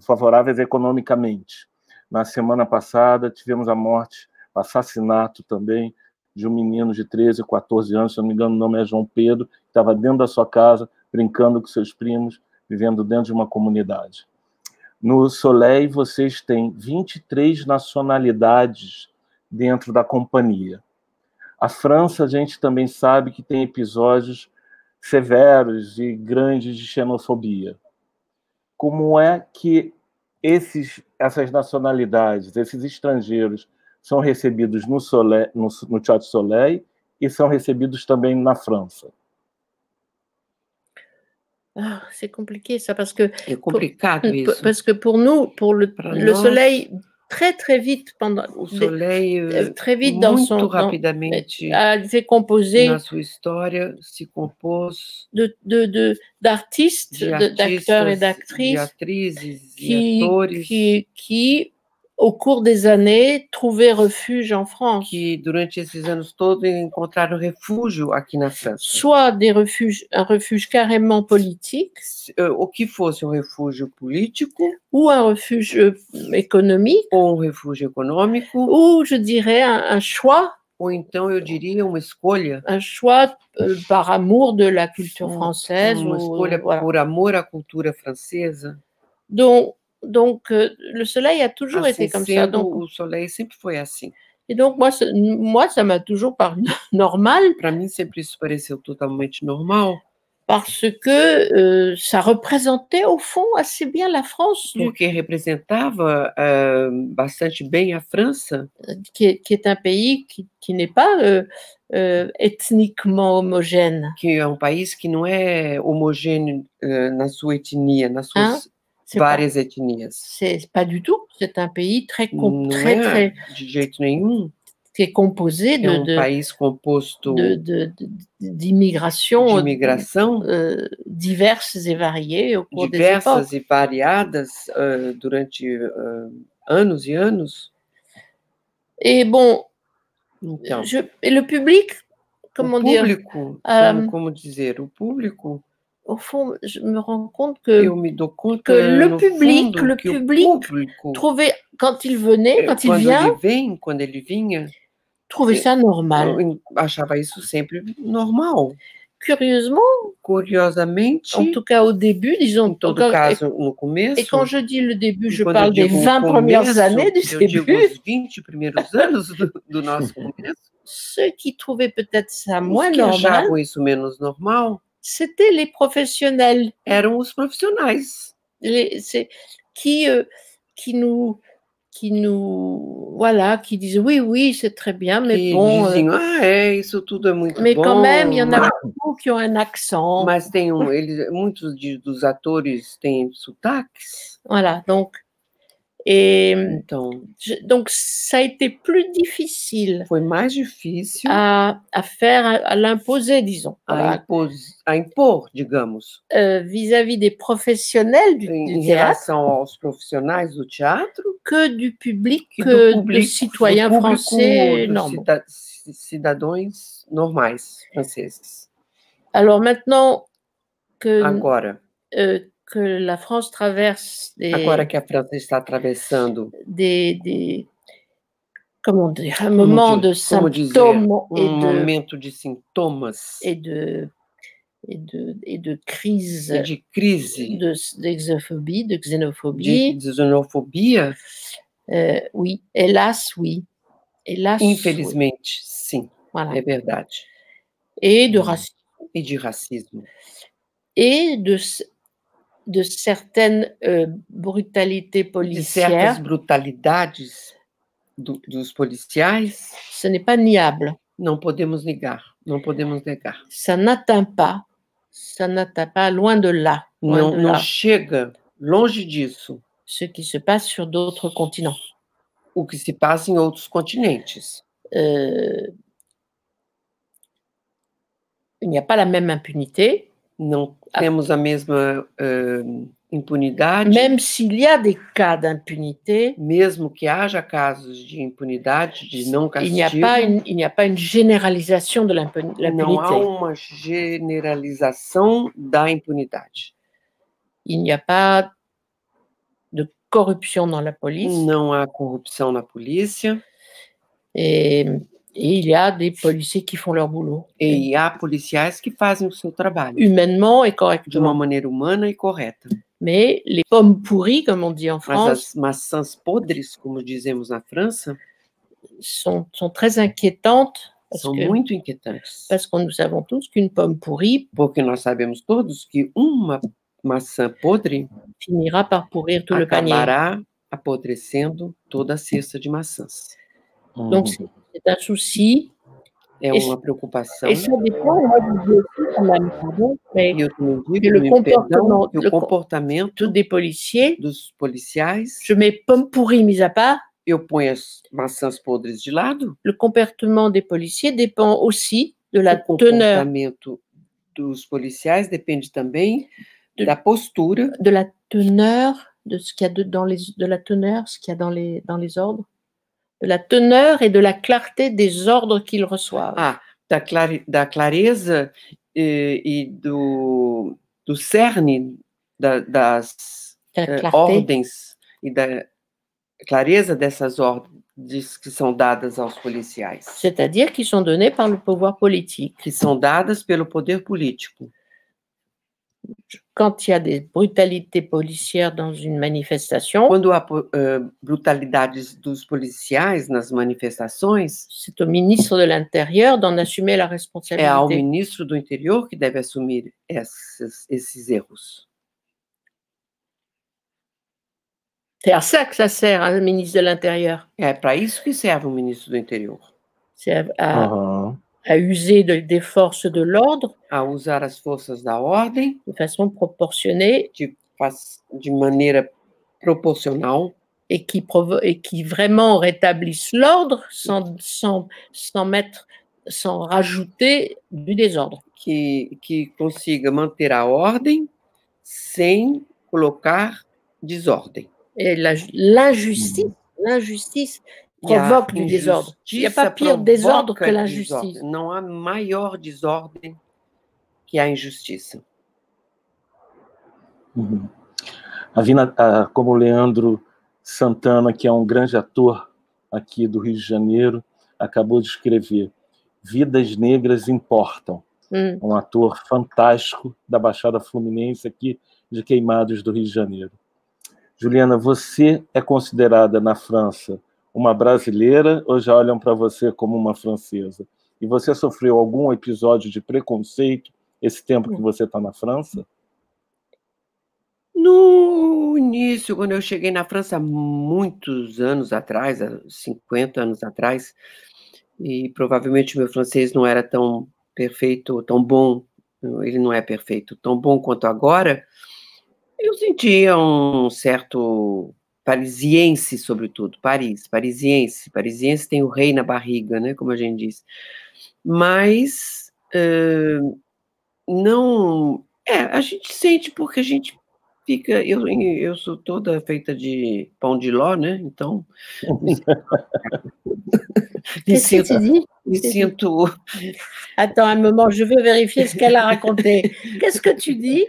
A: favoráveis economicamente. Na semana passada tivemos a morte, o assassinato também de um menino de 13, 14 anos, se não me engano o nome é João Pedro, que estava dentro da sua casa, brincando com seus primos, vivendo dentro de uma comunidade. No Soleil, vocês têm 23 nacionalidades dentro da companhia. A França, a gente também sabe que tem episódios severos e grandes de xenofobia. Como é que esses, essas nacionalidades, esses estrangeiros, são recebidos no, Soleil, no, no Teatro Soleil e são recebidos também na França?
B: Ah, c'est compliqué ça parce que
D: É complicado
B: P-
D: isso.
B: Parce que pour nous, pour le, le soleil, très très vite, pendant,
D: O Soleil,
B: euh, très vite dans
D: muito
B: son. dans-
D: rapidamente,
B: a fait composer
D: na sua história, se compôs
B: de, de, d'artistes, d'acteurs et d'actrices qui, au cours des années, trouvaient refuge en France.
D: que durante esses anos todos encontraram refúgio aqui na França.
B: Soit des refuges, un refuge carrément politique,
D: Eh, O que fosse um refúgio político
B: ou un refuge euh, économique,
D: ou um refúgio econômico,
B: ou je dirais un, un choix,
D: ou então eu diria uma escolha,
B: un choix euh, par amour de la culture française.
D: uma
B: ou-
D: escolha
B: voilà.
D: por amor à cultura francesa.
B: Donc, donc euh, le soleil a toujours
D: Assim
B: été comme ça. Donc,
D: o Soleil sempre foi assim.
B: et donc, moi, ça- moi ça m'a toujours paru normal
D: Para mim sempre isso pareceu totalmente normal,
B: parce que euh, ça représentait au fond assez bien la France,
D: porque representava ah, bastante bem a França,
B: qui, est, qui est un pays qui, qui n'est pas euh, euh, ethniquement homogène.
D: que é um país que não é homogêneo ah, na sua etnia, suas
B: C'est pas,
D: várias etnias.
B: c'est pas du tout. C'est un pays très,
D: Não
B: très,
D: é
B: très,
D: de jeito nenhum.
B: qui est composé
D: É
B: de,
D: um
B: de,
D: país composto
B: euh, diverses et variées au cours des époques.
D: e variadas ah, durante ah, anos e anos.
B: Et bon,
D: Então,
B: je, et le public, comment
D: o
B: dire,
D: público, como, como dizer, o público
B: au fond, je me rends compte que, que le public, le public trouvait, quand il venait, quand il vient, trouvait ça normal.
D: Achava isso sempre normal.
B: Curieusement,
D: curiosamente,
B: en tout cas au début, disons,
D: em todo caso, no começo,
B: et quand je dis le début, je parle des 20 premières années du
D: début. Digo os 20 primeiros anos do, do nosso começo.
B: Ceux qui trouvaient peut-être ça moins normal,
D: isso menos normal,
B: c'était les professionnels.
D: Eram os profissionais.
B: Les, qui, euh, qui nous qui nous voilà qui disent oui oui c'est très bien mais
D: qui
B: bon
D: dizem, euh, ah, é, isso tudo é muito
B: mais
D: bom.
B: quand même il y en a beaucoup qui ont un accent
D: mas tem um, eles muitos de, dos atores têm sotaques
B: voilà donc Et então, je, donc, ça a été plus difficile.
D: Foi mais difícil
B: à, à faire, à, à l'imposer, disons.
D: À, impos, à impor, digamos.
B: Euh, vis-à-vis -vis des professionnels du,
D: em,
B: du
D: relação aos profissionais do teatro.
B: Que du public, que de citoyens français normaux.
D: cidadãos normais franceses.
B: Alors maintenant que.
D: Agora.
B: Euh, que la France traverse des,
D: Agora que a França está atravessando
B: des, des comment dire, un moment de symptômes
D: dizer, um
B: et de,
D: momento de sintomas
B: et de et de, et de crise,
D: e de crise,
B: de, de xénophobie, de xénophobie.
D: De, xenofobia.
B: Euh, oui, hélas, oui. Hélas,
D: Infelizmente,
B: oui.
D: sim.
B: Voilà.
D: É verdade.
B: Et de racisme.
D: E de racismo.
B: Et de de certaines euh, brutalités policières.
D: De certas brutalidades do, dos policiais.
B: Ce n'est pas niable.
D: Não podemos negar, não podemos negar.
B: Ça n'atteint pas, ça n'atteint pas loin de là. Loin de
D: não
B: là.
D: chega longe disso.
B: Ce qui se passe sur d'autres continents.
D: O que se passa em outros continentes.
B: Euh, il n'y a pas la même impunité.
D: Não temos a mesma uh, impunidade.
B: Même s'il y a des cas d'impunité,
D: mesmo que haja casos de impunidade, de não castigo,
B: il n'y a pas une, il n'y a pas une généralisation de l'impunité.
D: Não há uma generalização da impunidade.
B: Il n'y a pas de corruption dans la police.
D: Não há corrupção na polícia.
B: Et Et il y a des policiers qui font leur boulot.
D: E há policiais que fazem o seu trabalho.
B: Humainement et
D: De
B: correctement.
D: uma maneira humana e correta.
B: Mais les pommes pourries, comme on dit en
D: Mas
B: France,
D: as maçãs podres, como dizemos na França,
B: sont, sont très inquiétantes
D: são
B: que,
D: muito inquietantes.
B: parce que nous savons tous qu'une pomme pourrie
D: Porque nós sabemos todos que uma maçã podre
B: finira par pourrir tout le panier.
D: acabará apodrecendo toda a cesta de maçãs.
B: Donc c'est c'est un souci.
D: É
B: Esse-
D: uma preocupação.
B: Et ça dépend, moi je dis aussi, quand même, pardon, mais
D: E eu também digo,
B: que le comportement-
D: comportamento
B: des policiers,
D: dos policiais,
B: je mets pommes pourries mis à part,
D: eu ponho as maçãs podres de lado,
B: le comportement des policiers dépend aussi de la
D: o
B: teneur,
D: comportamento dos policiais depende também
B: De-
D: da postura,
B: de la teneur de ce qu'il y a de, dans les, de la teneur, ce qu'il y a dans les, dans les ordres, de la teneur et de la clarté des ordres qu'ils reçoivent.
D: ah, da, clare, da clareza e, e do, do cerne da- das
B: La
D: eh, ordens e da clareza dessas ordens que são dadas aos policiais,
B: c'est-à-dire qui sont donnés par le pouvoir politique.
D: que são dadas pelo poder político.
B: Quand il y a des brutalités policières dans une manifestation,
D: Quando há eh, brutalidades dos policiais nas manifestações,
B: c'est au ministre de l'Intérieur d'en assumer la
D: é ao
B: responsabilité.
D: ministro do interior que deve assumir esses, esses erros.
B: C'est à ça que ça sert, hein, le ministre de l'Intérieur.
D: É para isso que serve o ministro do interior,
B: C'est à, à-
A: Aham.
B: À user de- des forces de l'ordre
D: a usar as forças da ordem
B: de façon proportionnée
D: de, de maneira proporcional
B: et qui, provo- et qui vraiment rétablissent l'ordre sans, sans, sans mettre, sans rajouter du désordre.
D: que, que consiga manter a ordem sem colocar desordem.
B: Et l'injustice, l'injustice provoque du désordre. Il n'y a pas pire désordre que l'injustice.
D: Não há maior desordem que a injustiça.
A: Uhum. A Vina, a, como o Leandro Santana, que é um grande ator aqui do Rio de Janeiro, acabou de escrever Vidas Negras Importam. Hum. Um ator fantástico da Baixada Fluminense aqui de Queimados do Rio de Janeiro. Juliana, você é considerada na França uma brasileira ou já olham para você como uma francesa? E você sofreu algum episódio de preconceito esse tempo que hum. você está na França?
D: No início, quando eu cheguei na França, muitos anos atrás, 50 anos atrás, e provavelmente meu francês não era tão perfeito, tão bom, ele não é perfeito, tão bom quanto agora, eu sentia um certo parisiense, sobretudo, Paris, parisiense, parisiense tem o rei na barriga, né, como a gente diz, mas uh, não, é, a gente sente porque a gente fica, eu, eu sou toda feita de pão de ló, né, então me sinto, me sinto...
B: Attends un moment, je veux vérifier ce qu'elle a raconté. Qu'est-ce que tu dis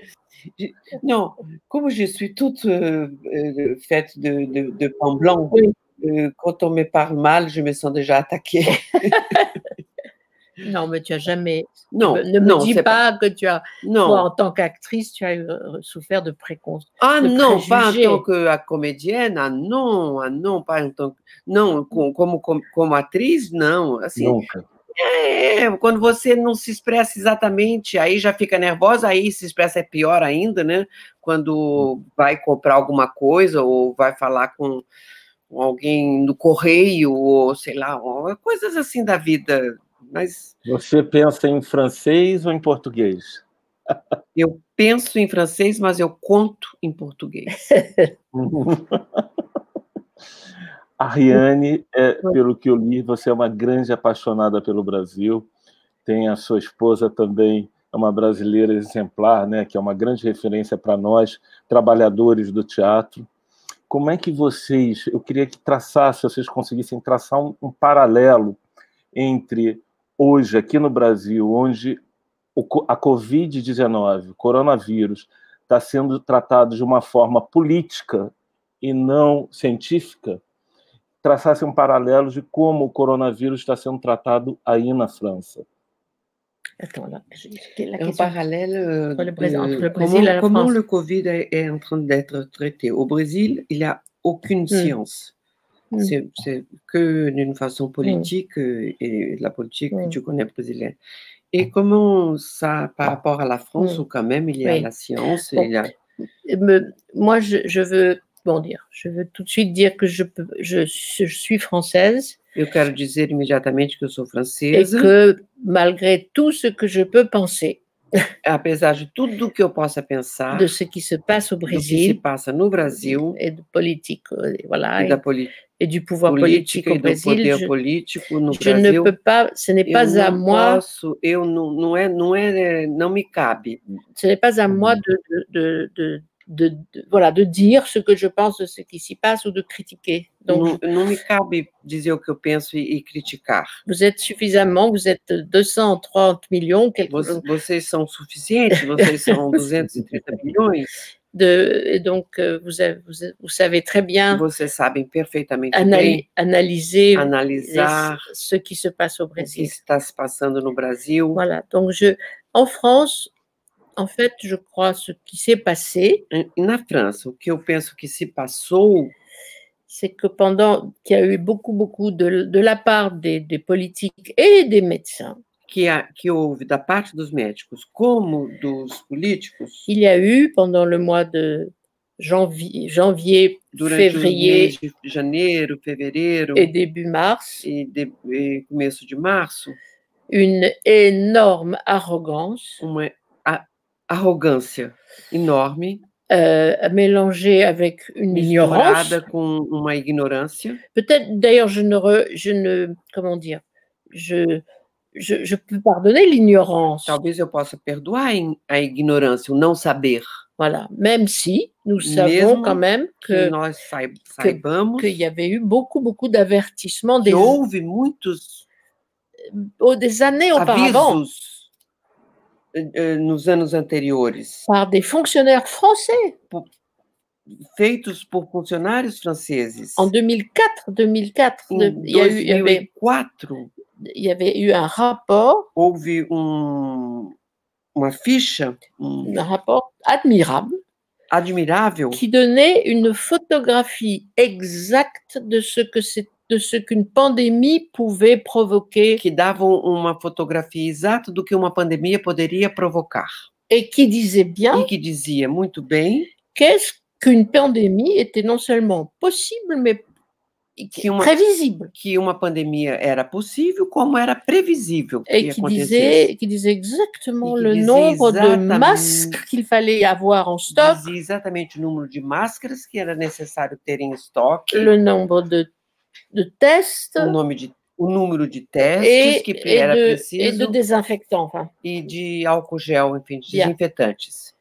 D: Non, comme je suis toute euh, euh, faite de, de, de, pain blanc, oui. euh, quand on me parle mal, je me sens déjà attaquée.
B: non, mais tu as jamais. Non, ne me non, dis pas, pas, que tu as. Non. Toi, en tant qu'actrice, tu as souffert de préconceits.
D: Ah de non, préjugés. pas en tant que comédienne. Ah non, ah non, pas en tant que. Non, como atriz, não. Assim, Nunca. É, quando você não se expressa exatamente, aí já fica nervosa, aí se expressa é pior ainda, né? Quando vai comprar alguma coisa ou vai falar com alguém no correio, ou sei lá, coisas assim da vida. Mas
A: você pensa em francês ou em português?
D: Eu penso em francês, mas eu conto em português.
A: A Riane, é, pelo que eu li, você é uma grande apaixonada pelo Brasil. Tem a sua esposa também, é uma brasileira exemplar, né, que é uma grande referência para nós, trabalhadores do teatro. Como é que vocês, eu queria que traçasse, vocês conseguissem traçar um, um paralelo entre hoje, aqui no Brasil, onde a Covid-19, o coronavírus, está sendo tratado de uma forma política e não científica, traçasse um paralelo de como o coronavírus está sendo tratado aí na França.
D: un parallèle entre le Brésil, entre le Brésil comment, et la comment le Covid est, en train d'être traité. Au Brésil, il n'y a aucune mm. science. Mm. C'est que d'une façon politique mm. et la politique que tu connais brésilienne. Et comment ça, par rapport à la France, où quand même il y a oui. la science bon. il y a...
B: Moi, je, je veux bon dire, je veux tout de suite dire que je, peux, je, je suis française.
D: Eu quero dizer imediatamente que eu sou francesa.
B: Et que malgré tout ce que je peux penser.
D: Apesar de tudo que eu possa pensar.
B: De ce qui se passe au Brésil.
D: que se passa no Brasil.
B: Et de politique, voilà.
D: Et, da poli
B: et du pouvoir politique au Brésil.
D: poder je, político no
B: je Brasil. ne peux pas, ce n'est pas à moi.
D: Posso, eu não, não é, não é, não me cabe.
B: Ce n'est pas à moi de, de, de, de de, de, voilà, de dire ce que je pense de ce qui s'y passe ou de critiquer.
D: Donc, não, não me cabe dizer o que eu penso e, e, criticar.
B: Vous êtes suffisamment, vous êtes 230 millions. Quelque...
D: Vocês são suficientes, vocês são 230 milhões.
B: De, et donc, euh, vous, avez, vous, vous, savez très bien
D: Vocês sabem perfeitamente
B: anali analyser
D: analisar
B: les, ce qui se passe au Brésil.
D: Que está se passando no Brasil.
B: Voilà, donc je, en France, en fait, je crois, ce qui s'est passé.
D: Na França, o que eu penso que se passou.
B: C'est que pendant qu'il y a eu beaucoup, beaucoup de, de la part des, des, politiques et des médecins.
D: Que, a, que houve da parte dos médicos como dos políticos.
B: Il y a eu pendant le mois de janvier, janvier février,
D: de janeiro, fevereiro
B: et début mars.
D: E, de, e começo de março.
B: Une énorme arrogance.
D: Uma arrogância enorme.
B: Euh, mélangée avec une ignorance.
D: com uma ignorância.
B: Peut-être, d'ailleurs, je ne, re, je ne, comment dire, je, je, je peux pardonner l'ignorance.
D: Talvez eu possa perdoar a ignorância, o não saber.
B: Voilà, même si nous savons
D: Mesmo
B: quand même que, qu'il y avait eu beaucoup, beaucoup d'avertissements des,
D: houve muitos
B: des années auparavant.
D: Avisos nos anos anteriores.
B: Par des fonctionnaires français.
D: Por, feitos por funcionários franceses.
B: En 2004, 2004,
D: em 2004,
B: il y avait eu un rapport.
D: Houve um, uma ficha,
B: um, un rapport admirable.
D: Admirável.
B: Qui donnait une photographie exacte de ce que c'est de ce qu'une pandémie pouvait provoquer.
D: Que dava uma fotografia exata do que uma pandemia poderia provocar.
B: Et qui disait bien.
D: E que dizia muito bem.
B: Qu'est-ce qu'une pandémie était non seulement possible, mais que uma, prévisible.
D: Que uma pandemia era possível, como era previsível que
B: Et qui disait, qui disait exactement le nombre de masques qu'il fallait avoir en stock.
D: Dizia exatamente o número de máscaras que era necessário ter em estoque.
B: Le nombre de, de tests.
D: O, nome de, o número de testes
B: et,
D: que era
B: de,
D: preciso.
B: Et de désinfectants. Enfin.
D: E de álcool gel, enfim, de desinfetantes. Yeah.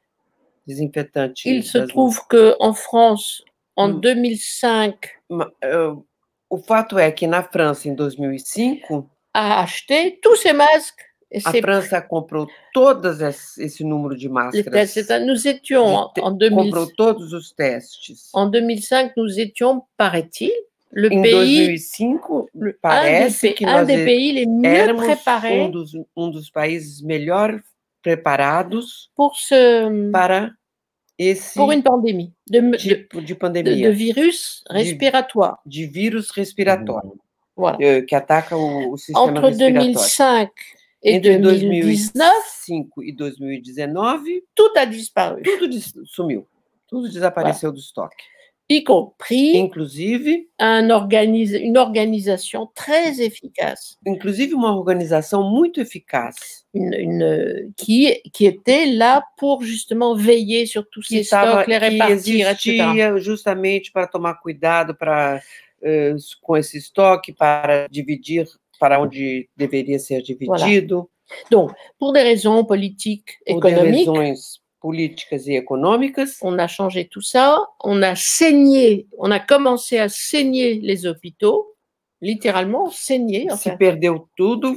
D: Desinfetantes.
B: Il se trouve que en France, en 2005.
D: Uh, o fato é que na França, em 2005,
B: a acheté tous ces masques.
D: A França comprou todos esse, número de máscaras.
B: Nous étions en 2000,
D: comprou todos os testes.
B: En 2005, nous étions, paraît-il, le
D: em
B: pays,
D: 2005, parece
B: un des,
D: que
B: un
D: nós
B: des pays les mieux
D: éramos
B: préparés
D: um dos, um dos países melhor preparados
B: pour ce,
D: para esse
B: pour une pandémie de,
D: tipo de,
B: de,
D: pandemia.
B: de virus respiratoire.
D: De, de vírus respiratório.
B: Voilà.
D: Que ataca o, o sistema
B: Entre
D: respiratório.
B: 2005 et
D: Entre
B: 2019,
D: 2005 e 2019,
B: tout a disparu.
D: tudo sumiu. Tudo desapareceu do estoque.
B: Y compris
D: Inclusive,
B: un organise, une organisation très efficace.
D: inclusive uma organização muito eficaz.
B: Une, une- qui, qui était là pour justement veiller sur tous ces stocks, les répartir, etc.
D: justamente para tomar cuidado para eh, com esse estoque, para dividir para onde deveria ser dividido,
B: Donc, pour des raisons politiques, économiques,
D: razões políticas e econômicas.
B: on a changé tout ça, on a saigné, on a commencé à saigner les hôpitaux, littéralement saigner,
D: Se
B: enfin,
D: perdeu tudo,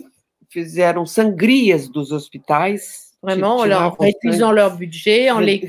D: fizeram sangrias dos hospitais,
B: vraiment en réduisant leur budget, en les,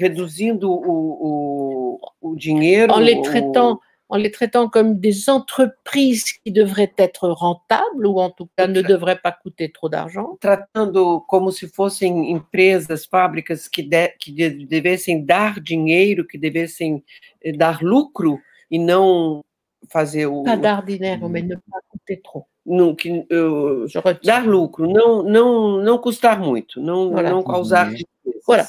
D: o, o dinheiro,
B: en les traitant en les traitant comme des entreprises qui devraient être rentables ou en tout cas ne devraient pas coûter trop d'argent.
D: tratando como se fossem empresas, fábricas que, de, que de- devessem dar dinheiro, que devessem eh, dar lucro e não fazer o
B: Pas d'ordinaire, mais ne pas coûter trop.
D: não, que, eh, dar lucro, não não não custar muito, não
B: Voilà.
D: não causar despesas.
B: Voilà.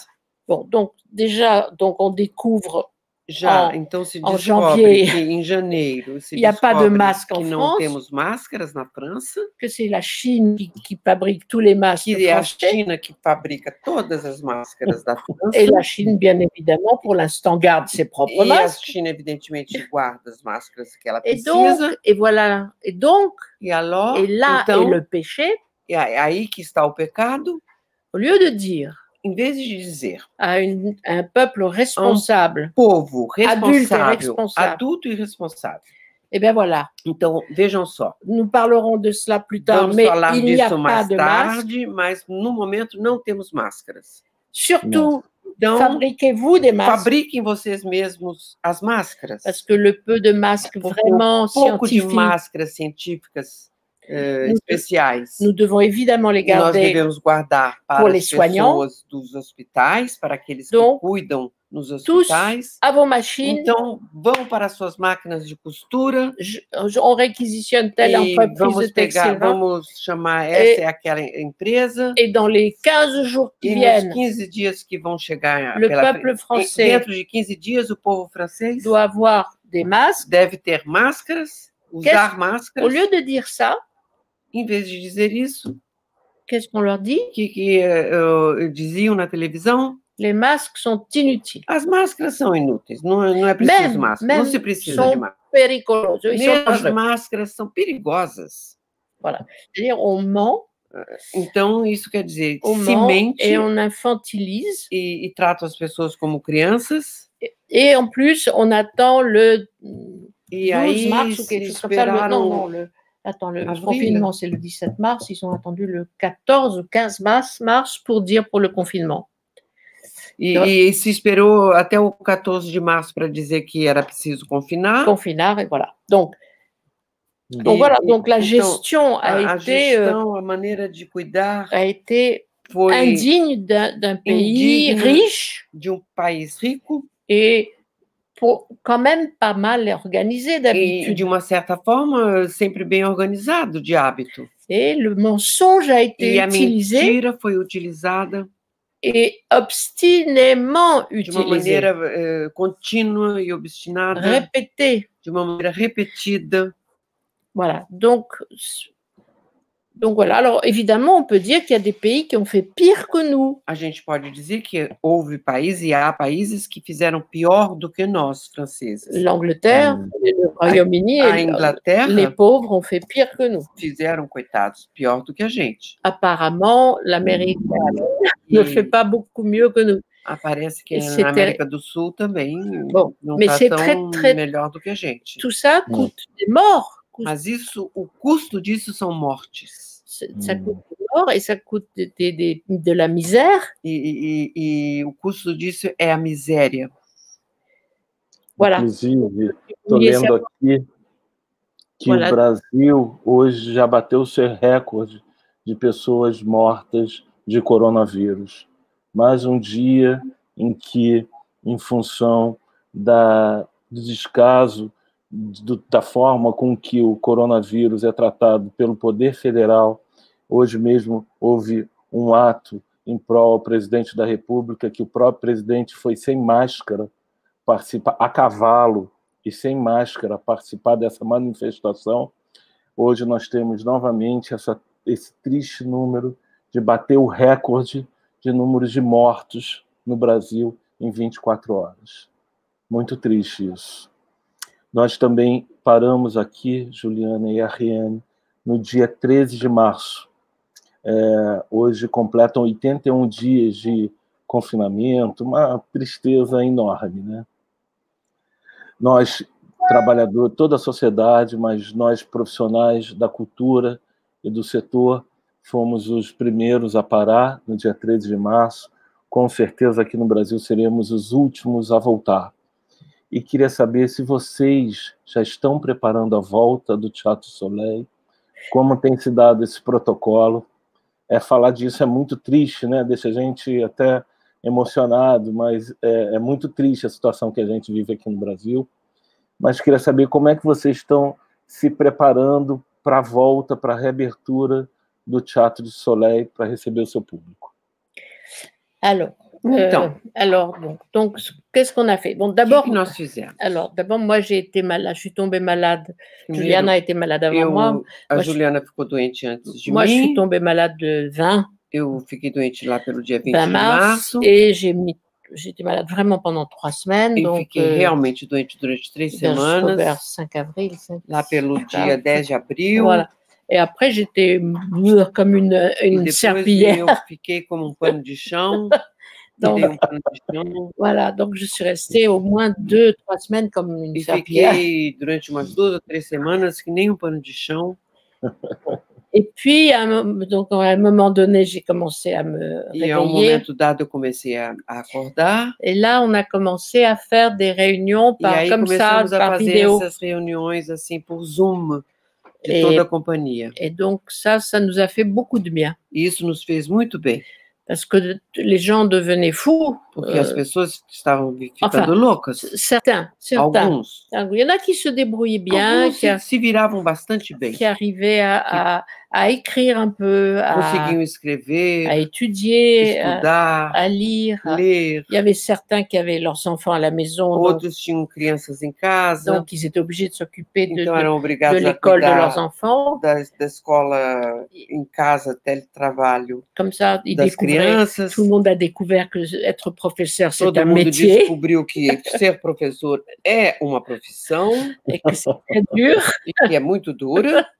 B: Bon, donc déjà, donc on découvre
D: Já,
B: En-
D: então se descobre
B: janvier,
D: que em janeiro se
B: a pas de masque en
D: que não
B: France.
D: temos máscaras na França,
B: que c'est la Chine qui, qui fabrique tous les masques
D: que é a. China que fabrica todas as máscaras da França.
B: Et la Chine, bien évidemment, pour l'instant, garde ses propres
D: E a
B: masques.
D: China, evidentemente, guarda as máscaras que ela
B: Et
D: precisa.
B: donc, et voilà. Et donc,
D: E, aló,
B: et là
D: então,
B: est le péché.
D: é aí que está o pecado.
B: Au lieu de dire
D: Em vez de dizer
B: à un peuple responsable,
D: povo
B: Adulte e
D: responsável,
B: responsável.
D: adulto e responsável.
B: eh bien voilà,
D: Então, vejam só.
B: nous parlerons de cela plus tard,
D: Vamos
B: mais
D: falar
B: il n'y a
D: mais
B: de masque.
D: tarde, mas no momento não temos máscaras.
B: Surtout,
D: Então,
B: fabriquez-vous des masques.
D: fabriquem vocês mesmos as máscaras.
B: Parce que le peu de masques vraiment
D: um pouco de
B: scientifiques,
D: máscaras científicas
B: Nous-
D: especiais.
B: nous devons évidemment les
D: Nós
B: garder
D: devemos guardar para
B: pour
D: as
B: les
D: pessoas dos hospitais, para aqueles
B: Donc,
D: que cuidam nos hospitais.
B: à vos machines.
D: Então, vão para as suas máquinas de costura
B: Je- je- on réquisitionne telle entreprise de
D: vamos pegar,
B: textile
D: vamos chamar essa é aquela empresa.
B: et dans les 15 jours qui
D: E nos
B: viennent,
D: 15 dias que vão chegar,
B: le
D: pela
B: peuple français
D: dentro de 15 dias, o povo francês
B: doit avoir des masques.
D: deve ter máscaras, usar máscaras.
B: Au lieu de dire ça,
D: Em vez de dizer isso,
B: qu'est-ce qu'on leur dit
D: que, que eh, diziam na televisão?
B: Les masques sont inutiles,
D: As máscaras são inúteis, não, é- não é preciso
B: Mesmo-
D: máscara, não
B: mesmo
D: se precisa de máscara.
B: sont
D: Mesmo as máscaras são perigosas.
B: C'est-à-dire, on ment,
D: Então, isso quer dizer,
B: on
D: se
B: ment
D: mente
B: et on infantilise.
D: e, e trata as pessoas como crianças,
B: Et en plus, on attend le
D: e
B: 12
D: aí
B: mars ou quelque chose comme ça. Le, non,
D: esperaram
B: non, le, Attends, le confinement, c'est le 17 mars. Ils ont attendu le 14 ou 15 mars, mars pour dire pour le confinement.
D: E, e se esperou até o 14 de março para dizer que era preciso confinar.
B: Confinar, et voilà. Donc, donc voilà, donc la gestion a,
D: a
B: été.
D: A, gestão, a maneira de cuidar.
B: A été indigne d'un pays riche.
D: De um país rico.
B: Et pour, quand même pas mal organisé d'habitude.
D: E, de uma certa forma, sempre bem organizado de hábito.
B: Et le mensonge a été
D: e
B: utilisé.
D: a mentira foi utilizada.
B: Et obstinément utilisé.
D: De uma maneira uh, contínua e obstinada.
B: Répété.
D: De uma maneira repetida.
B: Voilà. Donc, donc voilà. Alors évidemment, on peut dire qu'il y a des pays qui ont fait pire que nous.
D: A gente pode dizer que houve países e há países que fizeram pior do que nós, franceses.
B: L'Angleterre, hum. le Royaume-Uni,
D: a Inglaterra,
B: les pauvres ont fait pire que nous.
D: Fizeram coitados, pior do que a gente.
B: Apparemment, l'Amérique ne fait pas beaucoup mieux que nous.
D: Aparece que na América do Sul também
B: bon,
D: não
B: mais
D: está tão
B: très, très...
D: melhor do que a gente.
B: Tout ça coûte des morts.
D: Mas isso, o custo disso são mortes.
B: Ça coûte de mort et ça coûte de, de, de, de la misère.
D: E, e, e, o custo disso é a miséria.
B: Voilà.
A: Inclusive, estou lendo aqui que voilà. o Brasil hoje já bateu seu recorde de pessoas mortas de coronavírus. Mais um dia em que, em função da, do descaso do, da forma com que o coronavírus é tratado pelo Poder Federal. Hoje mesmo houve um ato em prol ao presidente da República, que o próprio presidente foi sem máscara a cavalo e sem máscara participar dessa manifestação. Hoje nós temos novamente essa, esse triste número de bater o recorde de números de mortos no Brasil em 24 horas. Muito triste isso. Nós também paramos aqui, Juliana e Ariane, no dia 13 de março. É, hoje completam 81 dias de confinamento, uma tristeza enorme, né? Nós, trabalhadores, toda a sociedade, mas nós, profissionais da cultura e do setor, fomos os primeiros a parar no dia 13 de março. Com certeza aqui no Brasil seremos os últimos a voltar e queria saber se vocês já estão preparando a volta do Teatro Soleil, como tem se dado esse protocolo. É, falar disso é muito triste, né? deixa a gente até emocionado, mas é, é muito triste a situação que a gente vive aqui no Brasil. Mas queria saber como é que vocês estão se preparando para a volta, para a reabertura do Teatro de Soleil para receber o seu público.
B: Alors, Euh, alors, bon, donc, qu'est-ce qu'on a fait? Bon, d'abord, alors, d'abord, moi, j'ai été malade, je suis tombée malade. Juliana a été malade avant
D: eu,
B: moi.
D: A
B: moi,
D: Juliana ficou doente antes de
B: moi,
D: mim.
B: je suis tombée malade le 20.
D: Eu fiquei doente lá pelo dia 20
B: 20
D: de
B: mars,
D: março.
B: Et j'ai J'étais malade vraiment pendant trois semaines.
D: Eu
B: donc,
D: fiquei realmente doente durante três
B: vers,
D: semanas.
B: Vers 5 avril. 5,
D: lá pelo dia 10 de abril.
B: Voilà. Et après, j'étais comme une, une
D: e
B: serpillière.
D: eu fiquei como um pano de chão.
B: Donc, voilà, donc je suis restée au moins deux, trois semaines comme une serpillière.
D: durante umas duas ou três semanas que nem um pano de chão.
B: Et puis, à un, donc, à un moment donné, j'ai commencé à me
D: E a um
B: réveiller.
D: momento dado comecei a, a acordar.
B: Et là, on a commencé à faire des réunions
D: E
B: par,
D: aí
B: comme ça,
D: a
B: par vidéo.
D: essas reuniões assim por Zoom de
B: E-
D: toda a companhia.
B: Et donc, ça, ça nous a fait beaucoup de bien.
D: E isso nos fez muito bem,
B: Parce que les gens devenaient fous.
D: porque
B: euh,
D: as pessoas estavam ficando
B: enfin,
D: loucas.
B: certains, certains.
D: Alguns,
B: Il y en a qui se débrouillaient bien,
D: alguns
B: qui,
D: se,
B: a-
D: se viravam bastante bem.
B: qui arrivaient à, à- à écrire un peu, à,
D: escrever,
B: à étudier, à,
D: estudar,
B: à lire. à-
D: ler.
B: Il y avait certains qui avaient leurs enfants à la maison,
D: Outros tinham crianças em casa,
B: donc ils étaient obligés de s'occuper de,
D: então
B: de- de l'école de leurs enfants.
D: da, da escola em casa, teletrabalho
B: Comme ça, ils découvraient.
D: crianças.
B: Tout le monde a découvert que être professeur, c'est
D: Todo
B: un
D: mundo
B: métier
D: descobriu que ser professor é uma profissão
B: et que c'est très dur.
D: e que é muito dura.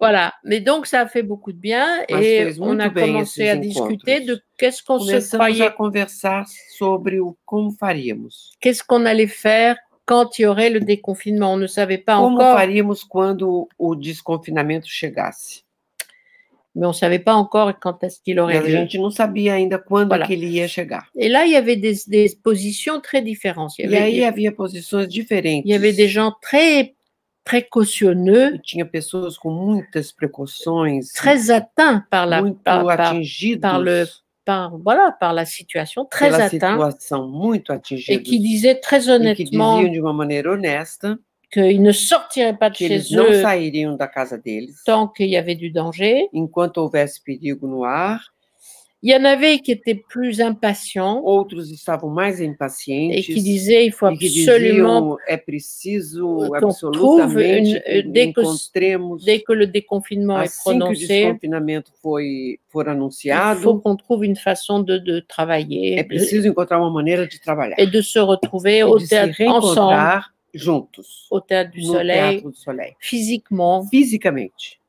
B: Voilà. Mais donc, ça a fait beaucoup de bien et on a commencé à discuter de qu'est-ce qu'on se
D: a
B: croyait,
D: conversar sobre o como faríamos,
B: qu'est-ce qu'on allait faire quand il y aurait le déconfinement. On ne savait pas
D: Como
B: encore.
D: faríamos quando o desconfinamento chegasse?
B: Mais on ne savait pas encore quand est-ce qu'il aurait
D: a
B: lieu.
D: gente não sabia ainda quando
B: Voilà.
D: que ele ia chegar.
B: Et là, il y avait des, des positions très différentes. Il y
D: E
B: avait,
D: aí havia posições diferentes.
B: il y avait des gens très précautionneux,
D: E tinha pessoas com muitas
B: très atteints par la,
D: muito
B: par, par-
D: atingidos
B: par le- par- voilà, par la situation, très
D: muito
B: et qui disaient très
D: e
B: honnêtement qu'ils ne sortiraient pas de chez eux tant qu'il y avait du danger.
D: enquanto houvesse perigo no ar.
B: Il y en avait qui étaient plus impatients
D: Outros estavam mais
B: et
D: impacientes
B: qui disaient il faut
D: e
B: absolument,
D: diziam é preciso
B: qu'on trouve une- dès que- dès que le déconfinement est prononcé,
D: foi for
B: il faut
D: anunciado
B: qu'on trouve une façon de, de travailler
D: é
B: de-
D: preciso encontrar uma maneira de trabalhar
B: et de se retrouver
D: e
B: au
D: de
B: théâtre ensemble,
D: juntos
B: au théâtre du soleil,
D: Teatro do Soleil.
B: physiquement.
D: fisicamente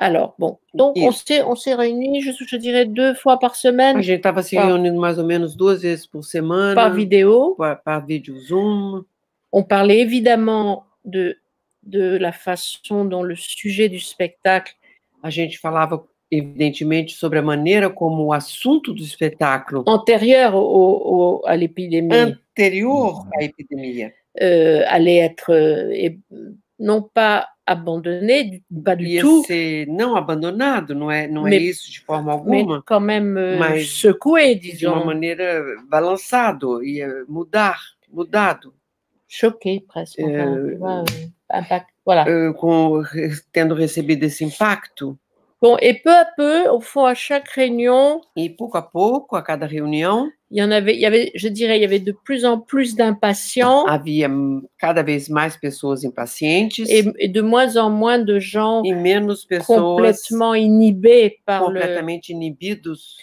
B: Alors, bon, donc on s'est, on s'est réunis, je, je dirais, deux fois par
D: a
B: semaine
D: gente estava se reunindo mais ou menos duas vezes por semana
B: par vidéo.
D: par, par vídeo Zoom.
B: On parlait évidemment de, de la façon dont le sujet du spectacle
D: a gente falava evidentemente sobre a maneira como o assunto do espetáculo
B: antérieur au- au- à l'épidémie.
D: Anterior à epidemia
B: euh, allait être euh, non pas abandonné, pas du
D: ia
B: tout,
D: ser não abandonado, não é, não é
B: Mais-
D: isso de forma
B: mais
D: alguma,
B: quand même euh,
D: Mais
B: secoué,
D: de uma
B: disons,
D: maneira balançado, ia mudar, mudado,
B: choqué presque. enfin,
D: Euh,
B: euh, impact, voilà.
D: com, tendo recebido esse impacto.
B: Bon, et peu à peu, au fond, à chaque réunion,
D: E pouco a pouco, a cada reunião,
B: il y en avait, il y avait, je dirais, il y avait de plus en plus d'impatients
D: havia cada vez mais pessoas impacientes
B: et, et de moins en moins de gens
D: e menos pessoas
B: complètement inhibés par le.
D: completamente inibidos.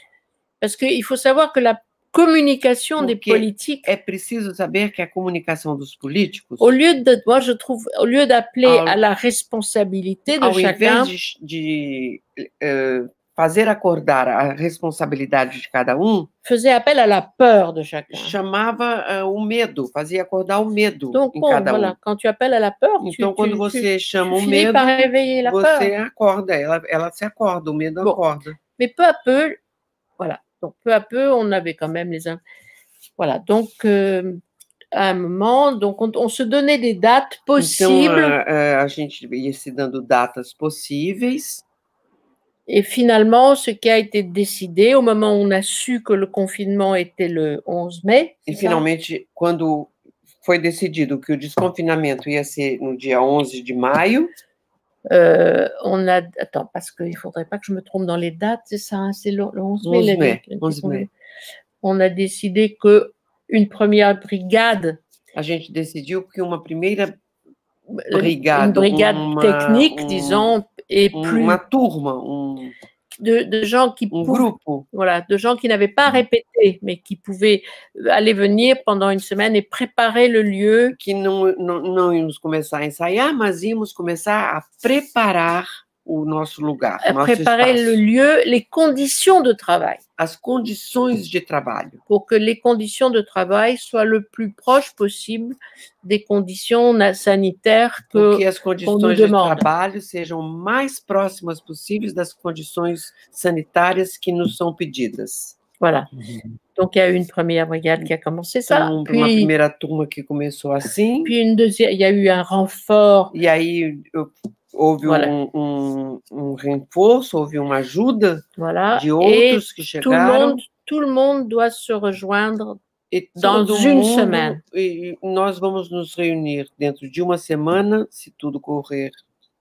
B: Parce qu'il faut savoir que la communication des
D: Porque
B: politiques,
D: É preciso saber que a comunicação dos políticos,
B: au lieu de, moi je trouve, au lieu d'appeler à la responsabilité de
D: ao
B: chacun,
D: invés de, de, eh, fazer acordar a responsabilidade de cada um,
B: faisait appel à la peur de chacun.
D: chamava eh, o medo, fazia acordar o medo
B: Donc
D: em
B: bon,
D: cada
B: voilà,
D: um.
B: quand tu appelles à la peur, tu,
D: Então, quando
B: tu-
D: você
B: tu-
D: chama
B: tu
D: o medo,
B: la peur.
D: você acorda, ela, ela se acorda, o medo
B: Bom.
D: acorda.
B: Mais peu à peu, voilà. Donc peu à peu, on avait quand même les. Voilà. Donc euh, à un moment, donc on, on se donnait des dates
D: Então,
B: possibles
D: a, a- a gente ia se dando datas possíveis,
B: et finalement, ce qui a été décidé au moment où on a su que le confinement était le 11 mai.
D: e
B: c'est ça
D: finalmente, quando foi decidido que o desconfinamento ia ser no dia 11 de maio,
B: Euh, on a attends parce qu'il faudrait pas que je me trompe dans les dates, c'est ça, hein, c'est le, le 11 mai.
D: 11
B: la-
D: mai,
B: la-
D: 11 mai.
B: On a décidé que une première brigade,
D: a gente decidiu que uma primeira
B: une
D: brigade,
B: brigade
D: uma-
B: technique,
D: um-
B: disons, et plus
D: uma turma, um,
B: de, de gens qui pouvaient- voilà, de gens qui n'avaient pas répété, mais qui pouvaient euh, aller venir pendant une semaine et préparer le lieu.
D: Que não, não, não íamos começar a ensaiar, mas íamos começar a preparar o nosso lugar,
B: à
D: nosso
B: préparer le lieu, les conditions de travail,
D: as condições de trabalho,
B: pour que les conditions de travail soient le plus proches possible des conditions sanitaires que
D: porque as condições de
B: demanda.
D: trabalho sejam mais próximas possíveis das condições sanitárias que nos são pedidas.
B: voilà. Donc il y a eu une première brigade qui a commencé ça,
D: Então, uma
B: puis,
D: primeira turma que começou assim,
B: puis une deuxième, il y a eu un renfort
D: e aí eu- houve
B: Voilà.
D: um, um, um reforço, houve uma ajuda
B: voilà,
D: de
B: et
D: outros que
B: tout le
D: chegaram.
B: monde, tout le monde doit se rejoindre
D: E
B: Dans une
D: mundo-
B: semaine.
D: E nós vamos nos reunir dentro de uma semana, se tudo correr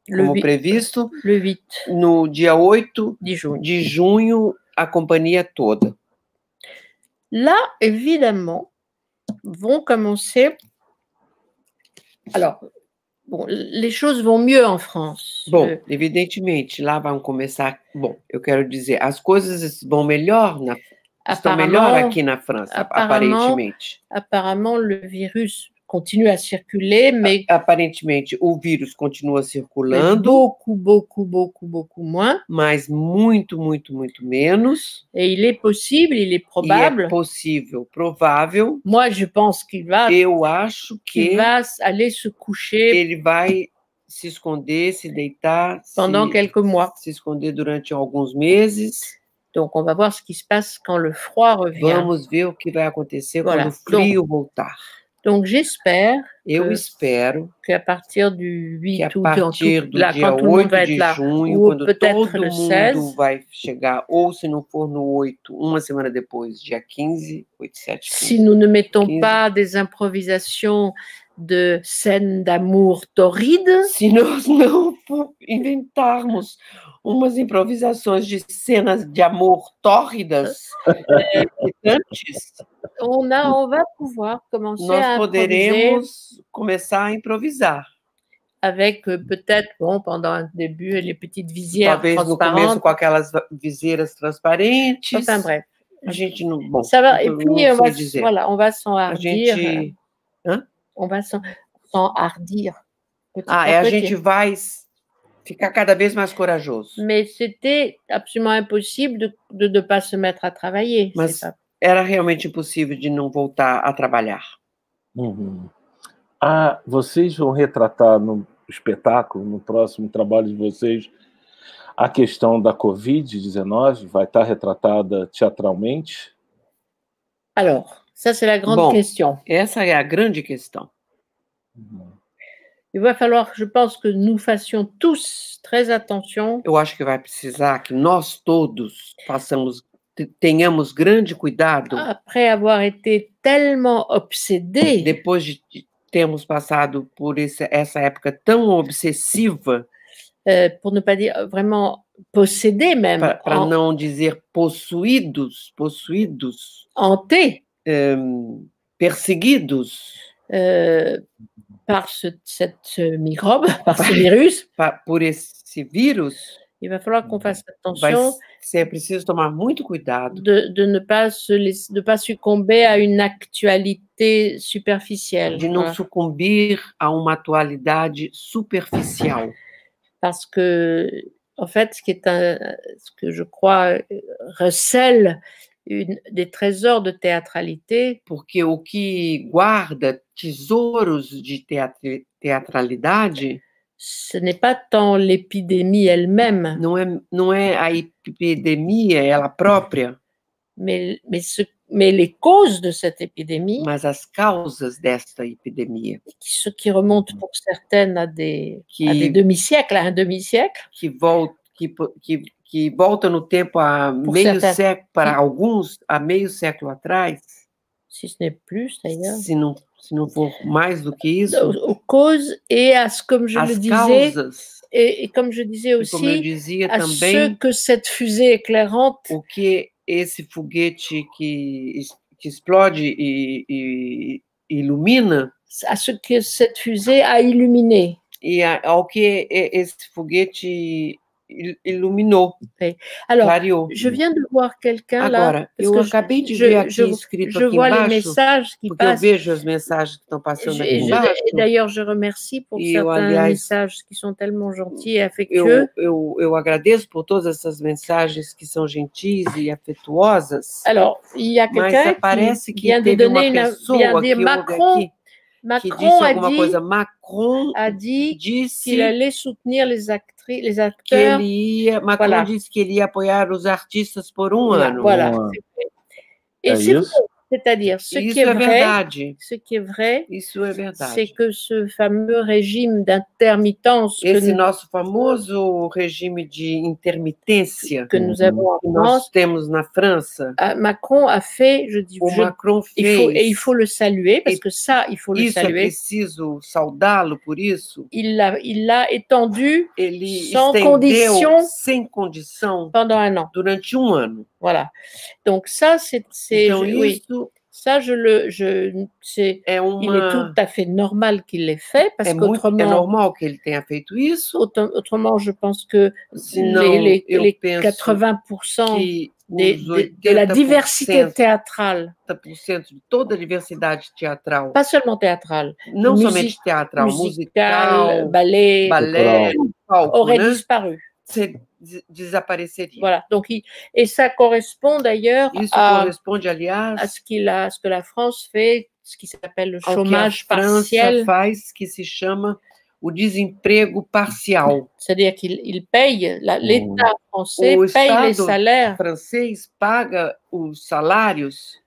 B: le,
D: como
B: huit-
D: previsto,
B: le 8
D: no dia 8
B: 10 juin.
D: de junho, a companhia toda.
B: Là, évidemment, vont commencer. Alors, bon, les choses vont mieux en France.
D: Bom, evidentemente, lá vão começar. Bom, eu quero dizer, as coisas vão melhor, na, estão melhor
B: apparemment,
D: aqui na França,
B: apparemment-
D: aparentemente.
B: apparemment, le virus continue à circuler, mais
D: aparentemente o vírus continua circulando,
B: beaucoup, beaucoup, beaucoup, beaucoup moins.
D: mas muito, muito, muito menos.
B: Et il est possible, il est
D: E
B: probable.
D: é possível, provável.
B: Moi, je pense qu'il va,
D: Eu acho
B: qu'il
D: que
B: va aller se coucher
D: ele vai se esconder, se deitar,
B: pendant
D: se,
B: quelques mois.
D: se esconder durante alguns meses.
B: Donc, on va voir ce qui se passe quand le froid revient.
D: Vamos ver o que vai acontecer
B: Voilà.
D: quando o frio voltar.
B: Donc, j'espère
D: Eu
B: que-
D: espero
B: qu'à partir du
D: que a
B: 8 août,
D: partir
B: tout-
D: do
B: là,
D: dia
B: quand tout le monde
D: 8
B: va être
D: de
B: là,
D: junho,
B: ou
D: quando
B: peut-être
D: todo
B: le
D: mundo
B: 16.
D: vai chegar, ou se não for no 8, uma semana depois, dia 15, 8, 7, 15.
B: si nous ne mettons
D: 15.
B: pas des improvisations de scènes d'amour torrides,
D: Se nós não inventarmos umas improvisações de cenas de amor tórridas, é, irritantes,
B: on, a, on va pouvoir commencer
D: nós
B: à improviser
D: poderemos começar a improvisar.
B: avec euh, peut-être, bon, pendant un début, les petites visières
D: Talvez no começo
B: transparentes.
D: com aquelas viseiras transparentes.
B: Enfin bref,
D: A gente não. Bom,
B: ça va. Et puis, on va, voilà, on va
D: A
B: s'enhardir.
D: gente.
B: On va s'en- s'enhardir.
D: Ah,
B: à
D: é, a gente vai ficar cada vez mais corajoso.
B: Mais c'était absolument impossible de de ne pas se mettre à travailler.
D: Mas
B: ça.
D: era realmente impossível de não voltar a trabalhar.
A: Uhum. Ah, vocês vão retratar no espetáculo, no próximo trabalho de vocês, a questão da Covid-19? Vai estar retratada teatralmente?
B: Alors, ça, c'est la grande
D: Bon.
B: question.
D: Essa é a grande questão.
A: Uhum.
B: Il va falloir, je pense, que nous fassions tous très attention
D: Eu acho que vai precisar que nós todos façamos, te- tenhamos grande cuidado
B: après avoir été tellement obsédés
D: depois de termos passado por esse, essa época tão obsessiva,
B: euh, pour ne pas dire vraiment possédés même,
D: para
B: en-
D: não dizer possuídos, possuídos,
B: hantés
D: em, perseguidos
B: euh, par ce, cette, ce microbe, par ce virus.
D: pa- por esse vírus,
B: Il va falloir qu'on fasse attention
D: ser preciso tomar muito cuidado
B: de, de ne pas se laisser- de pas succomber à une actualité superficielle.
D: de não sucumbir a uma atualidade superficial.
B: Parce que, en fait, ce qui est un, ce que je crois euh, recèle une, des trésors de théâtralité,
D: Porque o que guarda tesouros de teatri- teatralidade
B: ce n'est pas tant l'épidémie elle-même,
D: não é, não é a epidemia ela própria,
B: mais, mais, ce, mais les causes de cette épidémie,
D: mas as causas desta epidemia,
B: qui- ce qui remonte pour certaines à des, à des demi-siècles, à un demi-siècle,
D: que, vol, que, po- que, que volta no tempo a
B: Por
D: meio
B: certa-
D: século, para alguns, a meio século atrás,
B: si ce n'est plus d'ailleurs,
D: se não, se não for mais do que isso,
B: aux, aux causes et à comme je le
D: as
B: disais,
D: causas,
B: et, et comme je disais
D: e como eu
B: aussi,
D: dizia
B: à ce
D: também,
B: que cette fusée éclairante
D: o que esse foguete que, que explode e, e ilumina,
B: à ce que cette fusée a illuminé.
D: e a- ao que e- esse foguete il- iluminou,
B: Alors,
D: clareou.
B: je viens de voir quelqu'un
D: Agora,
B: parce
D: eu
B: que je-
D: acabei de
B: je,
D: ver aqui
B: je-
D: escrito
B: je
D: aqui
B: vois les messages qui
D: porque eu
B: passent.
D: vejo as mensagens que estão passando
B: Je-
D: aqui
B: je-
D: embaixo.
B: D'ailleurs, je remercie pour
D: Et,
B: certains
D: aliás,
B: messages qui sont tellement gentils et affectueux.
D: Eu, eu, eu agradeço por todas essas mensagens que são gentis e afetuosas,
B: Alors, il y a quelqu'un qui vient de
D: uma
B: donner
D: pessoa
B: vient
D: houve
B: Macron,
D: aqui disse
B: a
D: alguma
B: dit,
D: coisa. Macron
B: a dit qu'il allait soutenir les actrices, les
D: que
B: acteurs.
D: ele ia, Macron
B: Voilà.
D: disse que ele ia apoiar os artistas por um
B: Voilà,
D: ano.
B: voilà.
A: Um ano.
B: Et
A: É
B: c'est
A: isso?
B: C'est-à-dire, ce
D: Isso
B: qui est
D: é
B: vrai,
D: verdade.
B: ce qui est vrai,
D: Isso é
B: c'est que ce fameux régime d'intermittence que,
D: Esse
B: nous-
D: nosso famoso regime de intermitência
B: que nous avons en
D: que nós
B: France,
D: temos na França,
B: ah, Macron a fait, je dis,
D: o
B: je-
D: Macron
B: il faut, et il faut le saluer, parce
D: Et
B: que ça, il faut le
D: Isso é
B: saluer.
D: preciso saudá-lo por isso?
B: Il l'a il l'a étendu
D: Ele
B: Sans
D: estendeu
B: condition.
D: sem condição
B: pendant un an.
D: durante um ano.
B: Voilà. Donc ça, c'est, c'est
D: Então,
B: je- oui,
D: isso
B: ça, je le, je, c'est, il est
D: uma.
B: tout à fait normal qu'il l'ait fait, parce qu'autrement,
D: normal que ele tenha feito isso,
B: autrement, je pense que les, les,
D: eu
B: les
D: penso
B: 80%
D: que
B: de, la diversité théâtrale.
D: de toda a diversidade teatral.
B: Pas seulement théâtrale.
D: Music, somente teatral, musical, musical
B: ballet,
D: ballet
B: palco, aurait né? disparu.
D: Desapareceria.
B: Voilà. Donc, et ça correspond d'ailleurs
D: à, aliás,
B: à ce, qu'il a, ce que la France fait, ce qui s'appelle le chômage partiel.
D: faz, que se chama o desemprego parcial.
B: C'est-à-dire qu'il paye, l'État français o paye les salaires.
D: francês paga os salários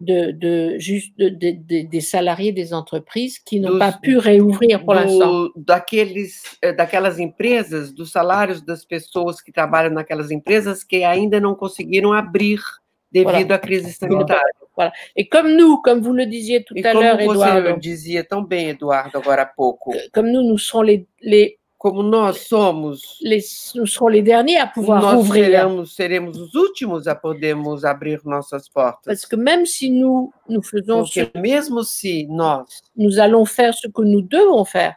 B: de, de, juste de, de, des salariés des entreprises qui n'ont pas pu réouvrir pour l'instant.
D: Daqueles, eh, daquelas empresas, dos salários das pessoas que trabalham naquelas empresas que ainda não conseguiram abrir devido voilà. à crise sanitária.
B: Voilà. Et comme nous, comme vous le disiez tout
D: e
B: à l'heure, Eduardo.
D: Como você dizia tão bem, Eduardo, agora há pouco.
B: Comme nous, nous serons les, les
D: como nós somos,
B: les, nous serons les derniers à pouvoir
D: nós
B: ouvrir.
D: Seremos, seremos os últimos a podermos abrir nossas portas.
B: Parce que même si nous nous faisons
D: Porque ce, mesmo se nós
B: nous allons faire ce que nous devons faire,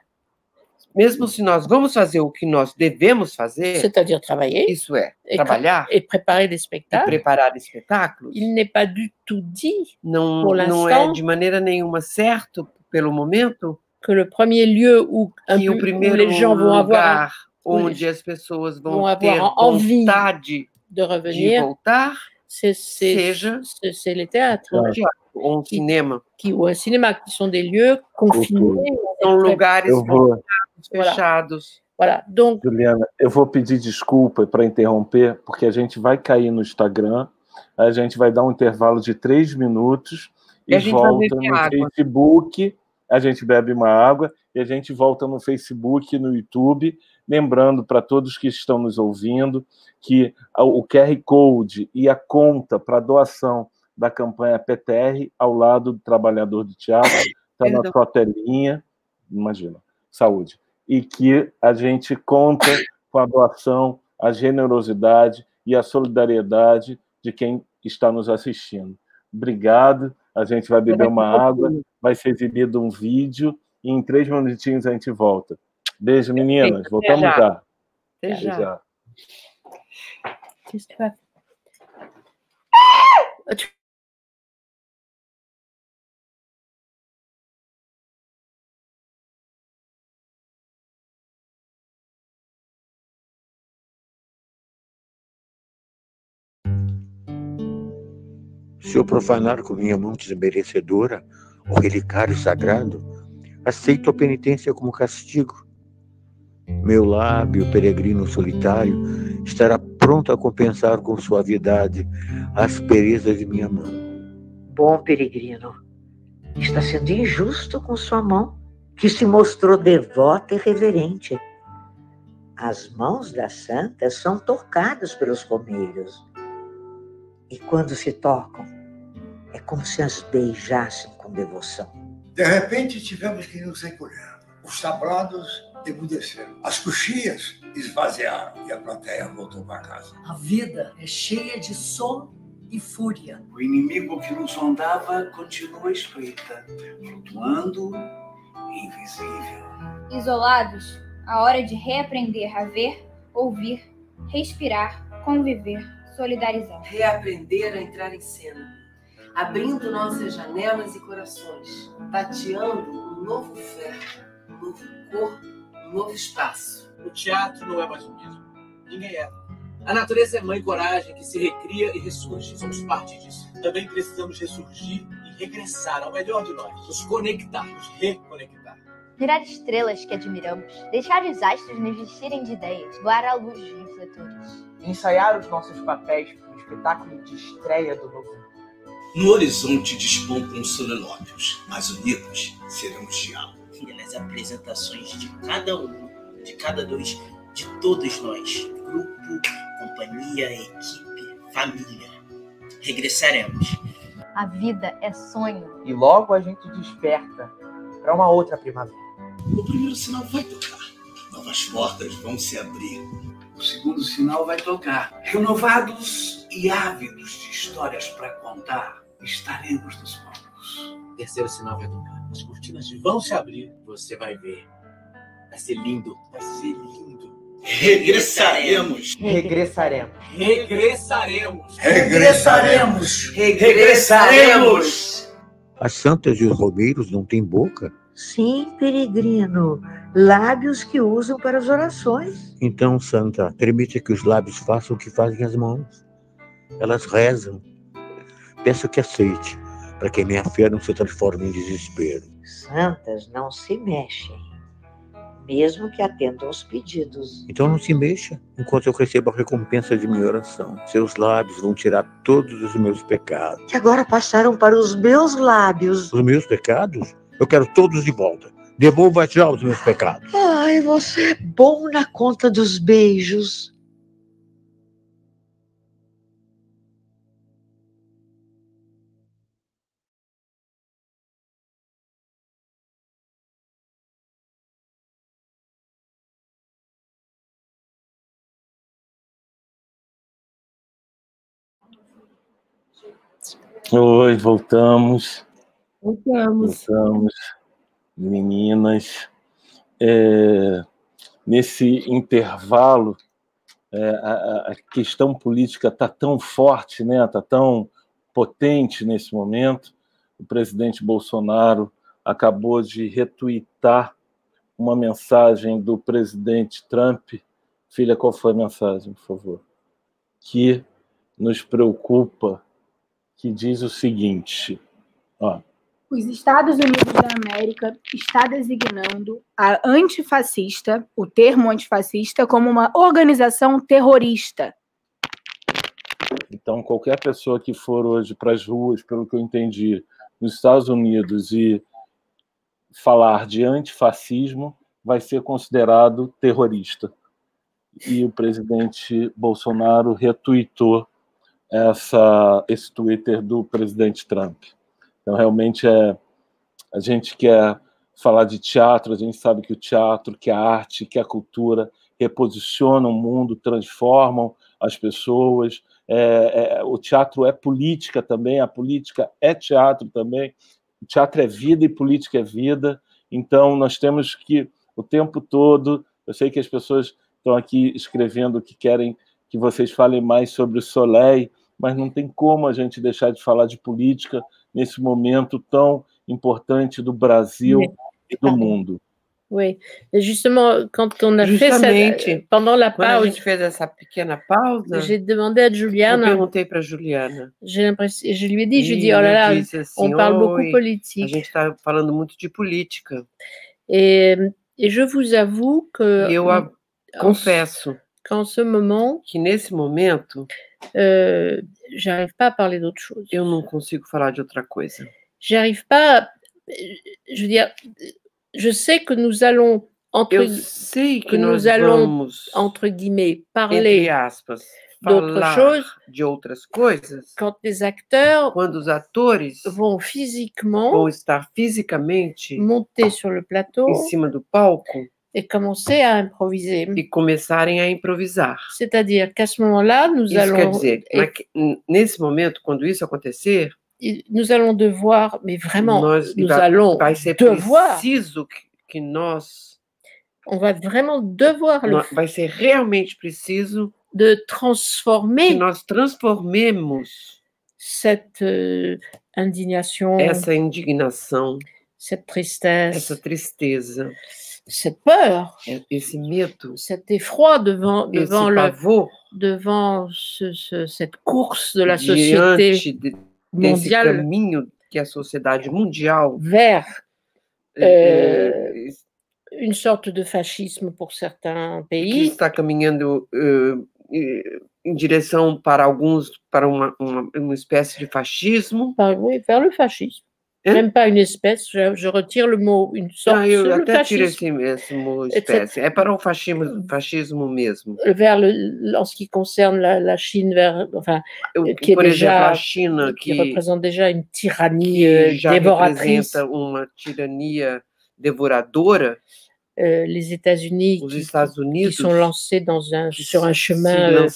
D: mesmo se nós vamos fazer o que nós devemos fazer,
B: c'est-à-dire travailler,
D: isso é et trabalhar
B: et préparer des spectacles,
D: e preparar espetáculos,
B: il n'est pas du tout dit
D: não
B: pour
D: não é de maneira nenhuma certo pelo momento
B: que le premier lieu où, un
D: que o primeiro où les gens vont avoir onde as pessoas vão, vão ter
B: envie
D: vontade
B: de revenir,
D: de voltar,
B: c'est,
D: seja
B: c'est les théâtres,
D: ou um cinema,
B: qui, ou un cinéma, qui sont des lieux confinés,
D: são lugares fechados.
B: Voilà. Donc,
A: Juliana, eu vou pedir desculpa para interromper, porque a gente vai cair no Instagram, a gente vai dar um intervalo de três minutos e, e volta no água. Facebook a gente bebe uma água e a gente volta no Facebook, no YouTube. Lembrando para todos que estão nos ouvindo que o QR Code e a conta para doação da campanha PTR ao lado do trabalhador do teatro está na sua telinha, imagina, saúde. E que a gente conta com a doação, a generosidade e a solidariedade de quem está nos assistindo. Obrigado a gente vai beber uma água, vai ser exibido um vídeo e em três minutinhos a gente volta. Beijo, meninas. Voltamos já.
B: Até já. já.
E: Se eu profanar com minha mão desmerecedora o relicário sagrado, aceito a penitência como castigo. Meu lábio peregrino solitário estará pronto a compensar com suavidade a aspereza de minha mão.
F: Bom peregrino, está sendo injusto com sua mão, que se mostrou devota e reverente. As mãos das santas são tocadas pelos romeiros. E quando se tocam, é como se as beijassem devoção.
G: De repente tivemos que nos encolher. Os sablados emudeceram. As coxias esvaziaram e a plateia voltou para casa.
H: A vida é cheia de som e fúria.
I: O inimigo que nos sondava continua estreita, flutuando invisível.
J: Isolados, a hora de reaprender a ver, ouvir, respirar, conviver, solidarizar.
H: Reaprender a entrar em cena abrindo nossas janelas e corações, tateando um novo ferro, um novo corpo, um novo espaço.
K: O teatro não é mais o mesmo. Ninguém é. A natureza é mãe coragem que se recria e ressurge. Somos parte disso. Também precisamos ressurgir e regressar ao melhor de nós. Nos conectar, nos reconectar.
L: Virar estrelas que admiramos. Deixar os astros nos vestirem de ideias. Voar à luz de refletores.
M: Ensaiar os nossos papéis para o espetáculo de estreia do novo
N: no horizonte despontam solenópios, mas unidos seremos diálogo.
O: E nas apresentações de cada um, de cada dois, de todos nós, grupo, companhia, equipe, família, regressaremos.
L: A vida é sonho.
M: E logo a gente desperta para uma outra primavera.
N: O primeiro sinal vai tocar, novas portas vão se abrir.
I: O segundo sinal vai tocar, renovados e ávidos de histórias para contar estaremos nos palcos.
K: Terceiro sinal vai tocar. As cortinas vão se abrir. Você vai ver. Vai ser lindo. Vai ser lindo.
N: Regressaremos.
M: Regressaremos.
I: Regressaremos.
G: Regressaremos.
I: Regressaremos.
E: As santas e os romeiros não têm boca?
F: Sim, peregrino. Lábios que usam para as orações.
E: Então, santa, permita que os lábios façam o que fazem as mãos. Elas rezam. Peço que aceite, para que minha fé não se transforme em desespero.
F: Santas não se mexem mesmo que atendam aos pedidos.
E: Então não se mexa enquanto eu recebo a recompensa de minha oração. Seus lábios vão tirar todos os meus pecados.
F: Que agora passaram para os meus lábios.
E: Os meus pecados? Eu quero todos de volta. Devolva já os meus pecados.
F: Ai, você é bom na conta dos beijos.
A: Oi, voltamos.
D: Voltamos.
A: Voltamos, meninas. É, nesse intervalo, é, a, a, questão política está tão forte, né? Está tão potente nesse momento. O presidente Bolsonaro acabou de retuitar uma mensagem do presidente Trump. Filha, qual foi a mensagem, por favor? Que nos preocupa que diz o seguinte: ó.
P: Os Estados Unidos da América está designando a antifascista, o termo antifascista, como uma organização terrorista.
A: Então, qualquer pessoa que for hoje para as ruas, pelo que eu entendi, nos Estados Unidos e falar de antifascismo vai ser considerado terrorista. E o presidente Bolsonaro retuitou essa, esse Twitter do presidente Trump. Então, realmente, é, a gente quer falar de teatro, a gente sabe que o teatro, que a arte, que a cultura reposicionam o mundo, transformam as pessoas. É, é, o teatro é política também, a política é teatro também. O teatro é vida e política é vida. Então, nós temos que, o tempo todo, eu sei que as pessoas estão aqui escrevendo que querem que vocês falem mais sobre o Soleil, mas não tem como a gente deixar de falar de política nesse momento tão importante do Brasil oui. e do mundo.
B: Oui, justement, quand on a
D: Justamente,
B: fait cette, pendant la
D: quando a
B: pause,
D: gente fez essa pequena pausa,
B: j'ai demandé à
D: eu
B: Juliana,
D: perguntei para Juliana.
B: l'impression, je lui ai dit, je dit, oh là là,
D: assim,
B: on parle beaucoup
D: "Oi, A
B: politique.
D: gente está falando muito de política.
B: Et, et je vous avoue que
D: E eu a-
B: en-
D: confesso
B: qu'en ce moment,
D: que nesse momento
B: euh, j'arrive pas à parler d'autre chose.
D: eu não consigo falar de outra coisa.
B: J'arrive pas, je veux dire, je sais que nous allons entre
D: Eu sei que,
B: que nous allons
D: vamos,
B: entre guillemets parler d'autres choses
D: de outras coisas
B: quand les acteurs
D: quando os atores
B: vont physiquement
D: vão estar fisicamente
B: monter sur le plateau
D: em cima do palco
B: et commencer à improviser.
D: e começarem a improvisar.
B: C'est-à-dire qu'à ce moment-là, nous
D: Isso quer
B: allons
D: dizer,
B: et-
D: naque- n- nesse momento, quando isso acontecer,
B: et nous allons devoir, mais vraiment,
D: nós,
B: nous
D: vai,
B: allons
D: vai ser
B: devoir,
D: preciso que, que nós,
B: on va vraiment devoir le
D: nó- vai ser realmente preciso
B: de
D: que
B: transformer
D: nós transformemos
B: cette euh, indignation,
D: essa indignação,
B: cette tristesse,
D: essa tristeza,
B: cette peur, cet effroi devant, devant, le,
D: pavor
B: devant ce- ce- cette course de la société mondiale vers euh, une sorte de fascisme pour certains pays.
D: está caminhando eh, em direção para alguns para uma, uma, uma espécie de fascismo.
B: Oui, vers le fascisme. Même pas une espèce, je, je retire le mot, une sorte,
D: Ah, eu até tiro esse, esse mot
B: Etc.
D: espécie. É para o fascismo, fascismo mesmo.
B: Vers le, en ce qui concerne la, la Chine, vers, enfin,
D: Eu,
B: qui est
D: por exemplo,
B: déjà,
D: a China,
B: qui
D: que,
B: représente déjà une tyrannie euh, dévoratrice.
D: uma tirania devoradora,
B: Euh, les États-Unis qui, qui sont lancés dans un, sur un
D: se
B: chemin euh,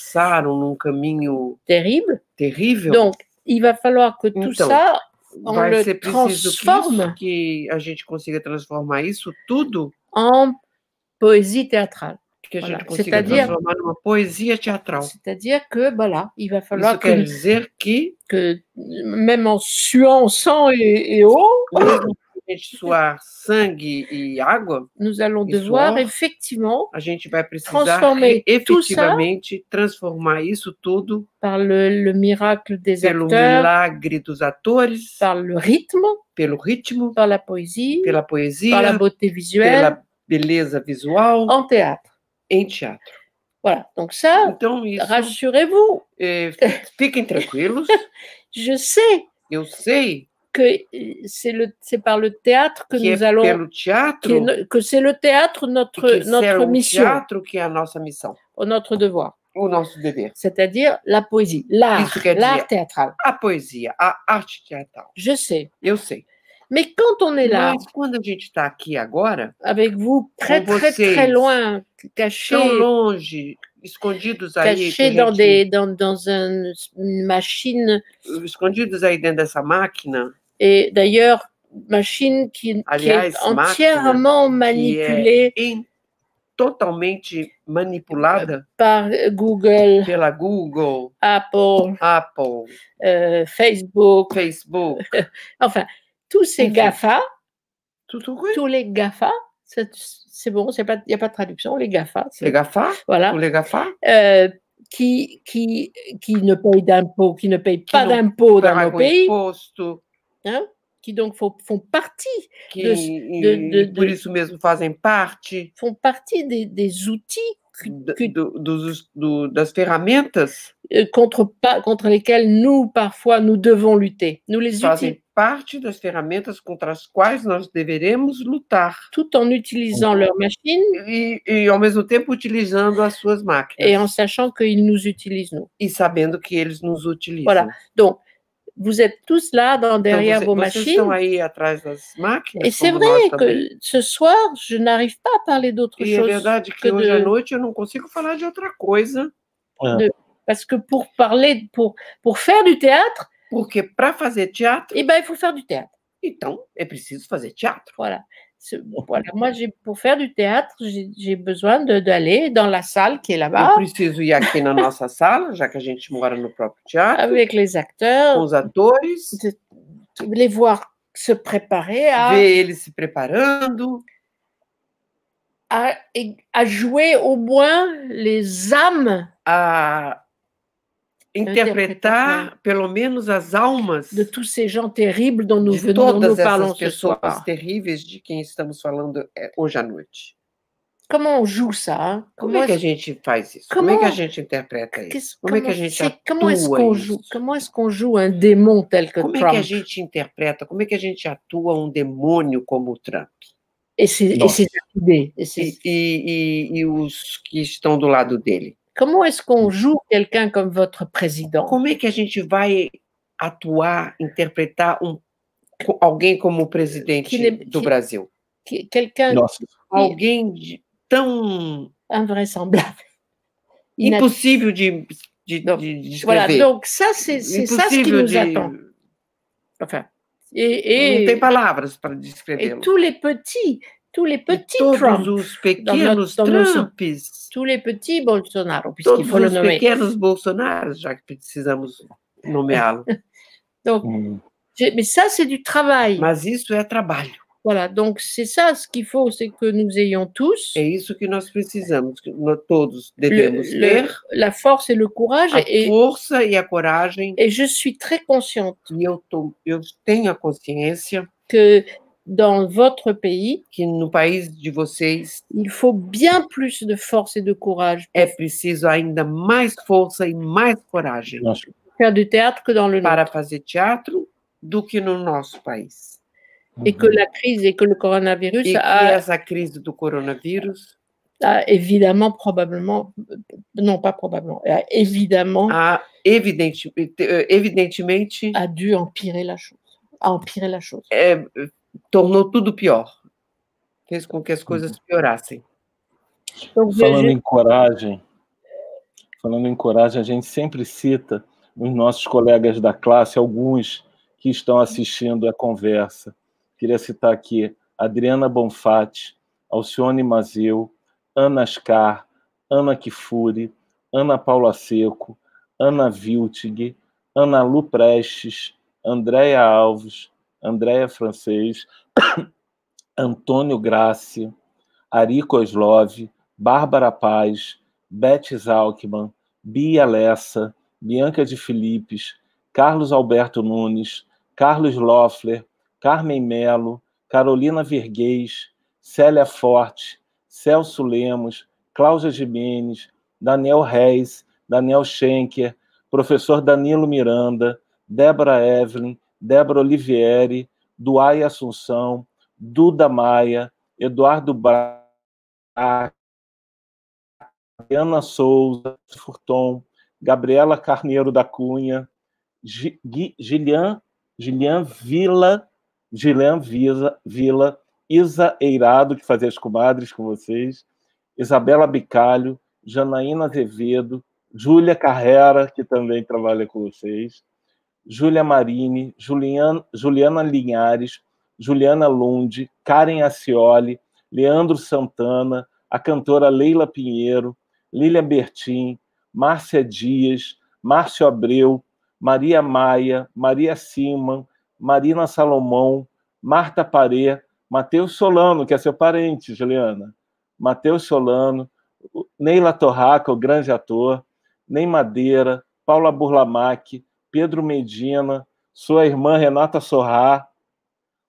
B: terrible.
D: terrível.
B: Donc, il va falloir que tout
D: Então,
B: ça,
D: vai
B: le
D: ser preciso
B: transforme
D: que a gente consiga transformar isso tudo?
B: Poésie théâtrale.
D: que a gente consiga transformar numa poesia teatral.
B: C'est-à-dire que, voilà, il va falloir
D: Isso quer dizer que,
B: que même en suant sang et, et eau,
D: sangue e água,
B: nous allons devoir
D: suor,
B: effectivement
D: a gente vai precisar
B: transformer
D: efetivamente transformar isso tudo
B: par le, le miracle des
D: pelo
B: acteurs,
D: milagre dos atores,
B: par le rythme,
D: pelo ritmo,
B: par la poésie,
D: pela poesia,
B: par la beauté visuelle,
D: pela beleza visual
B: en théâtre.
D: em teatro.
B: Voilà, donc ça,
D: Então
B: rassurez-vous,
D: é, fiquem tranquilos.
B: je sais
D: Eu sei
B: que c'est le c'est par le théâtre que
D: que
B: nous allons
D: pelo teatro
B: que, que c'est le théâtre notre notre mission,
D: teatro que a nossa missão,
B: notre devoir,
D: o nosso dever.
B: c'est-à-dire la poésie, l'art, l'art théâtral.
D: a poesia, a arte teatral.
B: Je sais.
D: Eu sei.
B: Mais quand on est là
D: Mas quando a gente está aqui agora,
B: avec vous très très très loin, cachés,
D: tão longe, escondidos aí,
B: cachés dans
D: gente-
B: des dans dans un- une machine
D: escondidos aí dentro dessa máquina,
B: et d'ailleurs machine qui, qui est entièrement manipulée
D: em- totalmente manipulada
B: par Google,
D: pela Google,
B: Apple,
D: Apple,
B: euh, Facebook,
D: Facebook,
B: enfin tous ces. GAFA, tous les GAFA, c'est bon, il n'y a pas de traduction, les GAFA,
D: Les GAFA,
B: voilà,
D: ou les GAFA,
B: euh, qui, qui, qui ne payent d'impôts, qui ne payent pas d'impôts dans nos pays,
D: imposto,
B: hein, qui donc font, partie,
D: que
B: de- de-
D: e por
B: de-
D: isso mesmo fazem parte
B: font partie des, des outils
D: d-
B: que-
D: do- dos, do- das ferramentas,
B: euh, contre, contre lesquels nous, parfois, nous devons lutter. Nous les
D: fazem
B: utilisons
D: parte das ferramentas contra as quais nós deveremos lutar.
B: tout en utilisant leurs machines
D: E, e ao mesmo tempo utilizando as suas máquinas.
B: et en sachant qu'ils nous utilisent, nous.
D: e sabendo que eles nos utilizam.
B: Voilà. Donc, vous êtes tous là dans, derrière vos machines. Et c'est vrai
D: também.
B: que ce soir, je n'arrive pas à parler d'autre
D: E é
B: chose
D: verdade que
B: que
D: hoje à
B: de,
D: noite eu não consigo falar de outra coisa,
B: de- parce que pour parler, pour, pour faire du théâtre,
D: porque para fazer teatro,
B: eh ben, il faut faire du théâtre.
D: então é preciso fazer teatro.
B: Voilà. Voilà. Moi, pour faire du théâtre, j'ai, besoin de, d'aller dans la salle qui est là-bas.
D: Preciso ir aqui na nossa sala, já que a gente mora no próprio teatro,
B: avec les
D: com
B: acteurs,
D: os atores,
B: de les voir se préparer à,
D: ver eles se preparando,
B: à, à jouer au moins les âmes
D: a interpretar pelo menos as almas
B: de tous ces gens terribles dont nous,
D: de
B: venons, dont nous
D: todas
B: parlons
D: essas
B: ce
D: pessoas terríveis de quem estamos falando é, hoje à noite.
B: Comment on joue ça
D: Como
B: Comment
D: é que a gente faz isso? Como é que a
B: Comment-
D: gente interpreta isso?
B: qu'est-ce-
D: Como é que a
B: comment
D: gente atua
B: qu'on
D: isso?
B: joue Comment est-ce qu'on joue un démon tel que
D: Como é
B: Trump
D: que a gente interpreta? Como é que a gente atua um demônio como o Trump?
B: idées et ses-
D: E, e, e, e os que estão do lado dele?
B: Comment est-ce qu'on joue quelqu'un comme votre président?
D: Como é que a gente vai atuar, interpretar um, alguém como o presidente
B: Que ne-
D: do
B: que-
D: Brasil?
B: Quelqu'un
D: Alguém de- tão
B: invraisemblable.
D: Impossível de, de,
B: Donc,
D: de
B: Voilà,
D: descrever.
B: donc ça, c'est c'est ça ce qui nous
D: de...
B: attend. Enfin, et,
D: Não
B: et,
D: tem palavras para
B: et
D: descrevê-lo.
B: tous les petits, tous les petits
D: todos
B: Trump,
D: os
B: dans notre- dans nos- tous les petits Bolsonaro, puisqu'il faut le nommer.
D: pequenos Bolsonaros, já que precisamos nomeá-lo.
B: Donc,
A: hum,
B: mais ça, c'est du travail.
D: Mas isso é trabalho.
B: Voilà, donc c'est ça ce qu'il faut, c'est que nous ayons tous
D: É isso que nós precisamos, que nós todos devemos
B: le-
D: ter
B: la force et le courage.
D: a
B: Et,
D: força e a coragem.
B: et je suis très consciente
D: E eu, tô, eu tenho a consciência
B: que dans votre pays,
D: que no país de vocês
B: il faut bien plus de force et de courage
D: é preciso ainda mais força e mais coragem
A: nossa,
B: pour faire du théâtre que dans le
D: para fazer teatro do que no nosso país.
B: Et que la crise et que le coronavirus
D: E que
B: a,
D: essa crise do coronavírus
B: a évidemment, probablement, non pas probablement, a évidemment
D: a evidente, evidentemente
B: a dû empirer la chose. A empirer la chose.
D: é, tornou tudo pior. Fez com que as coisas piorassem.
B: Je-
A: falando
B: je-
A: em coragem, falando em coragem, a gente sempre cita os nossos colegas da classe, alguns que estão assistindo a conversa. Queria citar aqui Adriana Bonfatti, Alcione Mazeu, Ana Ascar, Ana Kifuri, Ana Paula Seco, Ana Viltig, Ana Lu Prestes, Andréia Alves, Andréia Francês, Antônio Graci, Ari Koslov, Bárbara Paz, Beth Zalkman, Bia Lessa, Bianca de Filipes, Carlos Alberto Nunes, Carlos Loeffler, Carmen Melo, Carolina Verguês, Célia Forte, Celso Lemos, Cláudia Jimenez, Daniel Reis, Daniel Schenker, professor Danilo Miranda, Débora Evelyn, Débora Olivieri, Duai Assunção, Duda Maia, Eduardo Braga, Ana Souza, Furton, Gabriela Carneiro da Cunha, Gilian, Gilian Vila, Gilian Vila, Vila, Isa Eirado, que fazia as comadres com vocês, Isabela Bicalho, Janaína Azevedo, Júlia Carrera, que também trabalha com vocês, Júlia Marini, Juliana, Juliana Linhares, Juliana Lund, Karen Acioli, Leandro Santana, a cantora Leila Pinheiro, Lília Bertin, Márcia Dias, Márcio Abreu, Maria Maia, Maria Siman, Marina Salomão, Marta Paré, Matheus Solano, que é seu parente, Juliana, Matheus Solano, Neila Torraca, o grande ator, Ney Madeira, Paula Burlamac, Pedro Medina, sua irmã Renata Sorrá,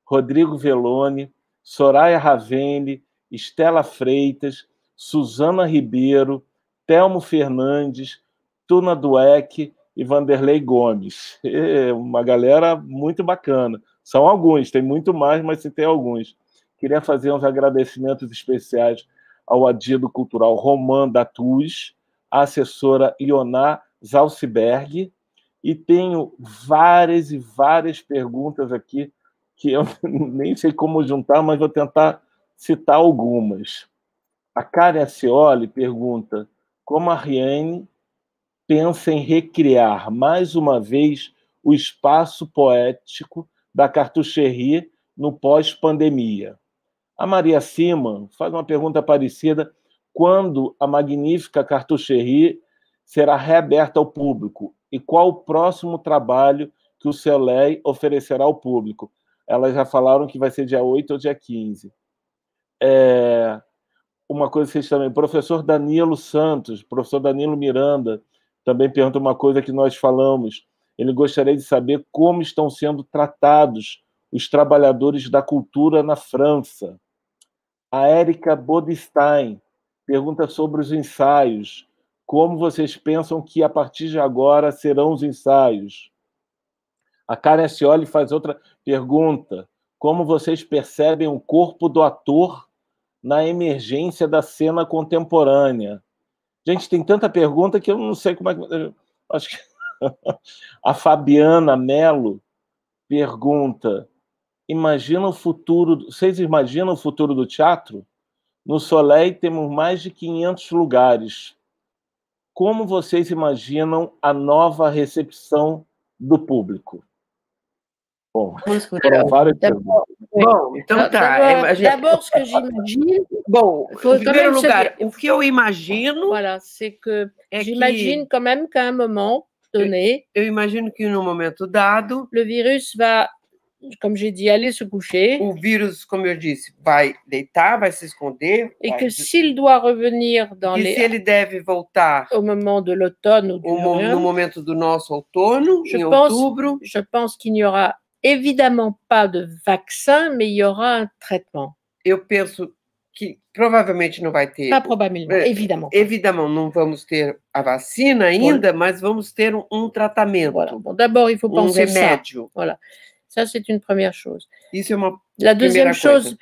A: Rodrigo Velone, Soraya Ravene, Estela Freitas, Suzana Ribeiro, Telmo Fernandes, Tuna Dueck e Vanderlei Gomes. É uma galera muito bacana. São alguns, tem muito mais, mas se tem alguns. Queria fazer uns agradecimentos especiais ao adido cultural Roman da Tuz, a assessora Ioná Zalciberg, e tenho várias e várias perguntas aqui que eu nem sei como juntar, mas vou tentar citar algumas. A Karen Acioli pergunta como a Riane pensa em recriar mais uma vez o espaço poético da Cartucherie no pós-pandemia. A Maria Siman faz uma pergunta parecida: quando a magnífica Cartucherie será reaberta ao público e qual o próximo trabalho que o Celei oferecerá ao público? Elas já falaram que vai ser dia 8 ou dia 15. É, uma coisa que vocês também, professor Danilo Santos, professor Danilo Miranda, também pergunta uma coisa que nós falamos. Ele gostaria de saber como estão sendo tratados os trabalhadores da cultura na França. A Érica Bodestein pergunta sobre os ensaios. Como vocês pensam que a partir de agora serão os ensaios? A Karen Scioli faz outra pergunta. Como vocês percebem o corpo do ator na emergência da cena contemporânea? Gente, tem tanta pergunta que eu não sei como é que. Acho que a Fabiana Mello pergunta: imagina o futuro. Vocês imaginam o futuro do teatro? No Soleil temos mais de 500 lugares. Como vocês imaginam a nova recepção do público?
D: Bom, foram várias perguntas. Bom, então tá. D'abord, ce que j'imagine. Bom, em primeiro lugar, o que eu imagino.
B: Voilà, c'est que é j'imagine quand même qu'à un moment donné.
D: Eu, eu imagino que num momento dado.
B: Le virus va como j'ai dit, aller se coucher.
D: O vírus, como eu disse, vai deitar, vai se esconder.
B: Et que s'il doit revenir dans
D: e
B: les...
D: se ele deve voltar
B: au moment de l'automne ou du
D: no momento do nosso outono,
B: je
D: em
B: pense,
D: outubro.
B: Je pense qu'il n'y aura évidemment pas de vaccin, mais il y aura un traitement.
D: Eu penso que provavelmente não vai ter.
B: Pas probablement,
D: é,
B: évidemment.
D: Évidemment, não vamos ter a vacina ainda, voilà. mas vamos ter um, um tratamento.
B: Voilà. Bon, D'abord, il faut
D: um
B: penser
D: remédio.
B: ça. Voilà. Ça, c'est une première chose. La deuxième chose.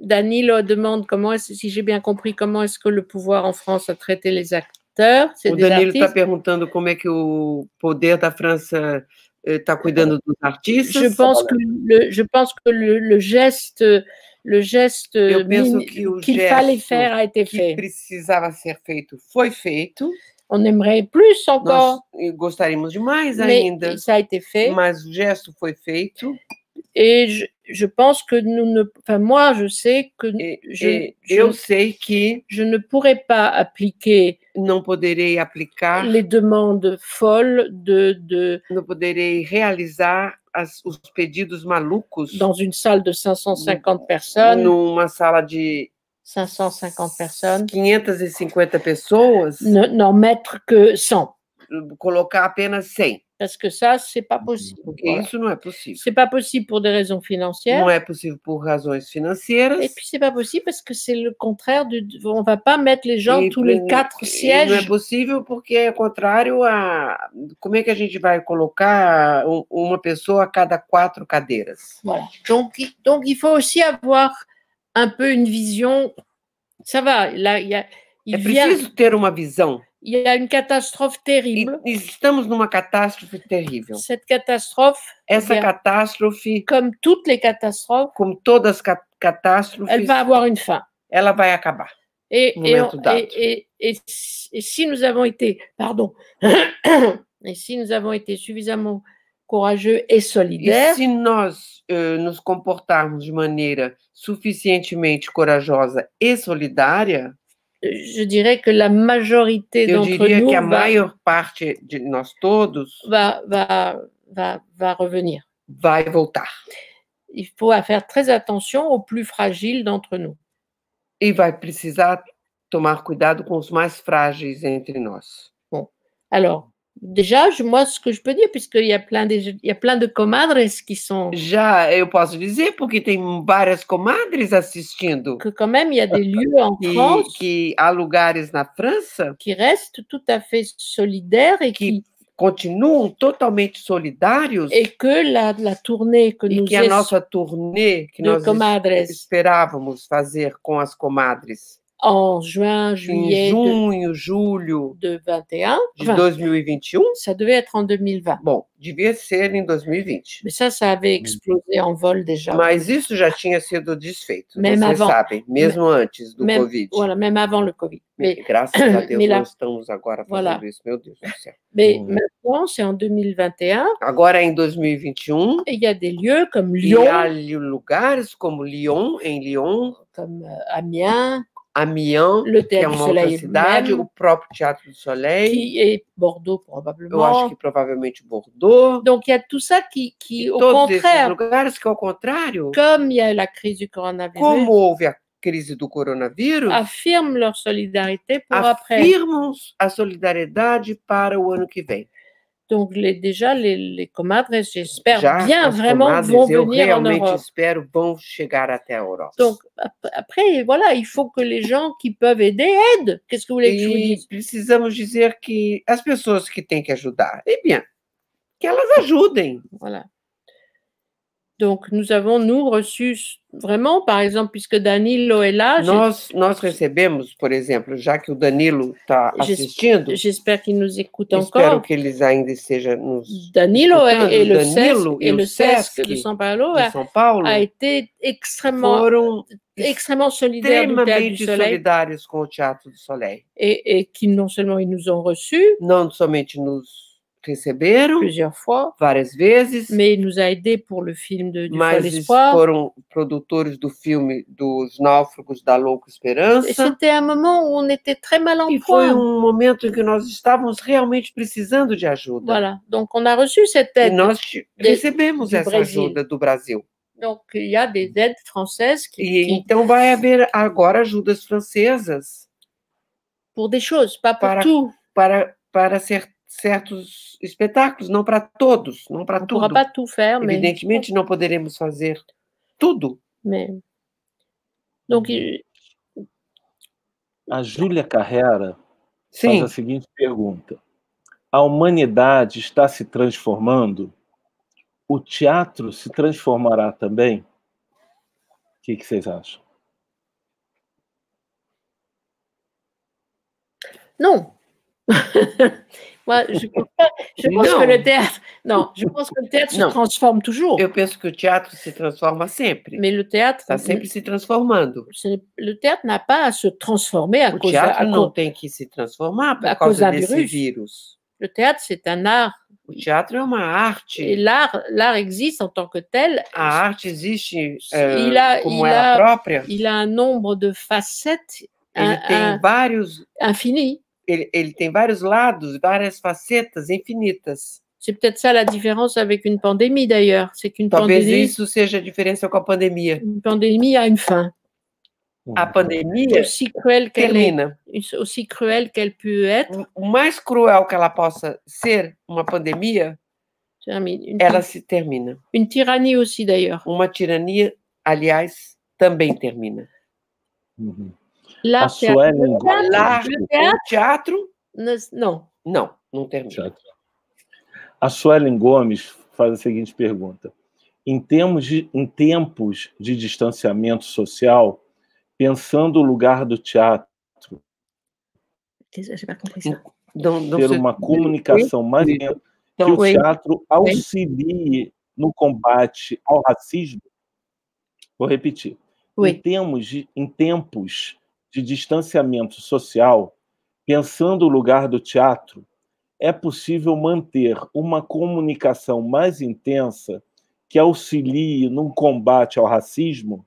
B: Danilo demande comment, est si j'ai bien compris, comment est-ce que le pouvoir en France a traité les acteurs.
D: O Danilo está perguntando como é que o poder da França está cuidando dos artistas.
B: Je pense que le, je pense que le, le geste, le geste
D: qu'il
B: qu fallait faire a été
D: que
B: fait.
D: precisava ser feito foi feito.
B: On aimerait plus encore.
D: Nós gostaríamos de mais
B: mais
D: ainda.
B: ça a été fait.
D: Mas o gesto foi feito.
B: Et je, je, pense que nous ne. Enfin, moi, je sais que.
D: Et, je, et je, eu sei que.
B: Je ne pourrais pas appliquer.
D: Não poderei aplicar.
B: Les demandes folles de. de
D: não poderei realizar as, os pedidos malucos.
B: Dans une salle de 550 personnes.
D: Numa sala de
B: 550 personnes.
D: 550 pessoas?
B: N'en mettre que 100.
D: Colocar apenas 100.
B: Parce que ça, c'est pas possible.
D: Porque voilà. isso não é possível.
B: C'est pas possible pour des raisons financières.
D: Não é possível por razões financeiras.
B: Et puis c'est pas possible parce que c'est le contraire de. On va pas mettre les gens tous les quatre sièges.
D: Não é possível porque é contrário a. Como é que a gente vai colocar uma pessoa a cada quatro cadeiras?
B: Voilà. Donc, donc il faut aussi avoir un peu une vision. Ça va, là, il y a. Il
D: é preciso vient... ter uma visão.
B: Il y a une catastrophe terrible.
D: E estamos numa catástrofe terrível.
B: Cette catastrophe.
D: Essa bien, catástrofe.
B: Comme toutes les catastrophes.
D: Como todas as cat catástrofes.
B: Elle va avoir une fin.
D: Ela vai acabar.
B: Et, et, on, et, et, et, si nous avons été, pardon, et si nous avons été suffisamment courageux et solidaires.
D: E se nós uh, nos comportarmos de maneira suficientemente corajosa e solidária,
B: je dirais que la majorité d'entre nous
D: que a maior parte de nós todos
B: va, va, va, va revenir.
D: Vai voltar.
B: Il faut faire très attention aux plus fragiles d'entre nous.
D: E vai precisar tomar cuidado com os mais frágeis entre nós.
B: Bon, alors Déjà, moi, ce que je peux dire, puisqu'il y a plein de, il y a plein de comadres qui sont.
D: Já eu posso dizer, porque tem várias comadres assistindo.
B: Que quand même, il y a des lieux en
D: que,
B: France.
D: Que há lugares na França.
B: Qui restent tout à fait solidaires et
D: qui, qui continuam totalmente solidários.
B: Et que la, la tournée que
D: e que a nossa turnê que nós
B: comadres.
D: esperávamos fazer com as comadres
B: en juin, juillet.
D: Em junho, julho
B: de 21,
D: de 2021.
B: Ça devait être en 2020.
D: Bom, devia ser em 2020.
B: Mais ça, ça avait explosé en vol déjà.
D: Mas isso já tinha sido desfeito,
B: même
D: vocês
B: avant,
D: sabem, mesmo
B: même,
D: antes do
B: même,
D: Covid.
B: Voilà, même avant le Covid.
D: Mais, graças a Deus
B: là,
D: nós estamos agora fazendo
B: voilà.
D: isso, meu Deus do céu.
B: Mais hum. maintenant, c'est en 2021.
D: Agora em 2021.
B: Et il y a des lieux comme Lyon.
D: E há lugares como Lyon, em Lyon.
B: Comme uh, Amiens.
D: Amiens, que é uma outra cidade,
B: même,
D: o próprio Teatro do Soleil.
B: Qui est Bordeaux, probablement.
D: Eu acho que provavelmente Bordeaux.
B: Donc, il y a tout ça qui, qui au
D: todos
B: contraire,
D: lugares que, ao contrário,
B: comme il y a la crise du coronavirus,
D: como houve a crise do coronavírus,
B: affirment leur solidarité pour
D: afirmam a solidariedade para o ano que vem.
B: Donc, les, déjà, les, les comadres, j'espère bien vraiment vont venir en Europe. Donc, ap- après, voilà, il faut que les gens qui peuvent aider aident. Qu'est-ce que vous voulez que je vous
D: E
B: dise?
D: precisamos dizer que as pessoas que têm que ajudar, eh bien, que elas ajudem.
B: Voilà. Donc, nous avons, nous, reçu vraiment, par exemple, puisque Danilo est là, j'ai-
D: Nós, nós recebemos, por exemplo, já que o Danilo está assistindo,
B: j'espère qu'il nous écoute
D: espero
B: encore.
D: que eles ainda estejam nos
B: Danilo et, le
D: Danilo e
B: et
D: o
B: le
D: Sesc
B: de São Paulo
D: de
B: a,
D: São Paulo
B: a été extrêmement,
D: foram
B: extrêmement solidaire du Théâtre du Soleil
D: solidários com o Teatro do Soleil.
B: et, et qui non seulement ils nous ont reçus
D: Não somente nos receberam
B: plusieurs fois,
D: várias vezes,
B: mais il nous a aidés pour le film de, du
D: mas eles foram produtores do filme dos Náufragos da Louca Esperança.
B: c'était un moment où on était très mal en
D: E foi um momento em que nós estávamos realmente precisando de ajuda.
B: Voilà, donc on a reçu cette
D: E
B: aide.
D: nós
B: de-
D: recebemos
B: du
D: essa
B: Brasil.
D: ajuda do Brasil.
B: Donc il y a des aides françaises qui,
D: E
B: qui-
D: então vai haver agora ajudas francesas
B: pour des choses, pas pour
D: para,
B: tout.
D: para, para cer- certos espetáculos, não para todos, não para
B: ne pourra
D: tudo.
B: pas tout faire, mais,
D: Evidentemente não poderemos fazer tudo.
B: mais... donc il-
A: A Júlia Carrera
D: Sim.
A: faz a seguinte pergunta: A humanidade está se transformando? O teatro se transformará também? O que, que vocês acham?
B: Non. Moi, je, pense je pense que le théâtre, non, je pense que le théâtre se transforme toujours.
D: Eu penso que o teatro se transforma sempre.
B: Mais le théâtre,
D: Está sempre se transformando.
B: le théâtre n'a pas à se transformer à
D: O
B: cause,
D: teatro
B: à
D: não tem que se transformar por
B: à
D: causa desse
B: virus.
D: vírus.
B: Le théâtre, c'est un art
D: O teatro é uma arte.
B: Et l'art, l'art existe en tant que tel.
D: A arte existe uh, il a, como il ela a, própria.
B: Il a un nombre de facettes.
D: Ele un, tem un, vários.
B: Infini.
D: Ele, ele tem vários lados, várias facetas infinitas.
B: C'est peut-être ça la différence avec une pandémie d'ailleurs. C'est qu'une
D: Talvez pandémie. isso seja a diferença com a pandemia.
B: Une pandémie a une fin.
D: A pandemia
B: aussi cruel
D: termina.
B: Est, aussi cruel qu'elle peut être.
D: O mais cruel que ela possa ser, uma pandemia,
B: termine.
D: Ela se termina.
B: Une tyrannie aussi d'ailleurs.
D: Uma tirania, aliás, também termina.
A: Uhum.
B: Lá,
A: a Suelen
D: Lá, o teatro?
B: Não.
D: Não, não termina.
A: A Suelen Gomes faz a seguinte pergunta. Em, termos de, em tempos de distanciamento social, pensando o lugar do teatro, ter uma comunicação mais que o teatro auxilie no combate ao racismo. Vou repetir. Em, termos de, em tempos de distanciamento social, pensando o lugar do teatro, é possível manter uma comunicação mais intensa que auxilie no combate ao racismo?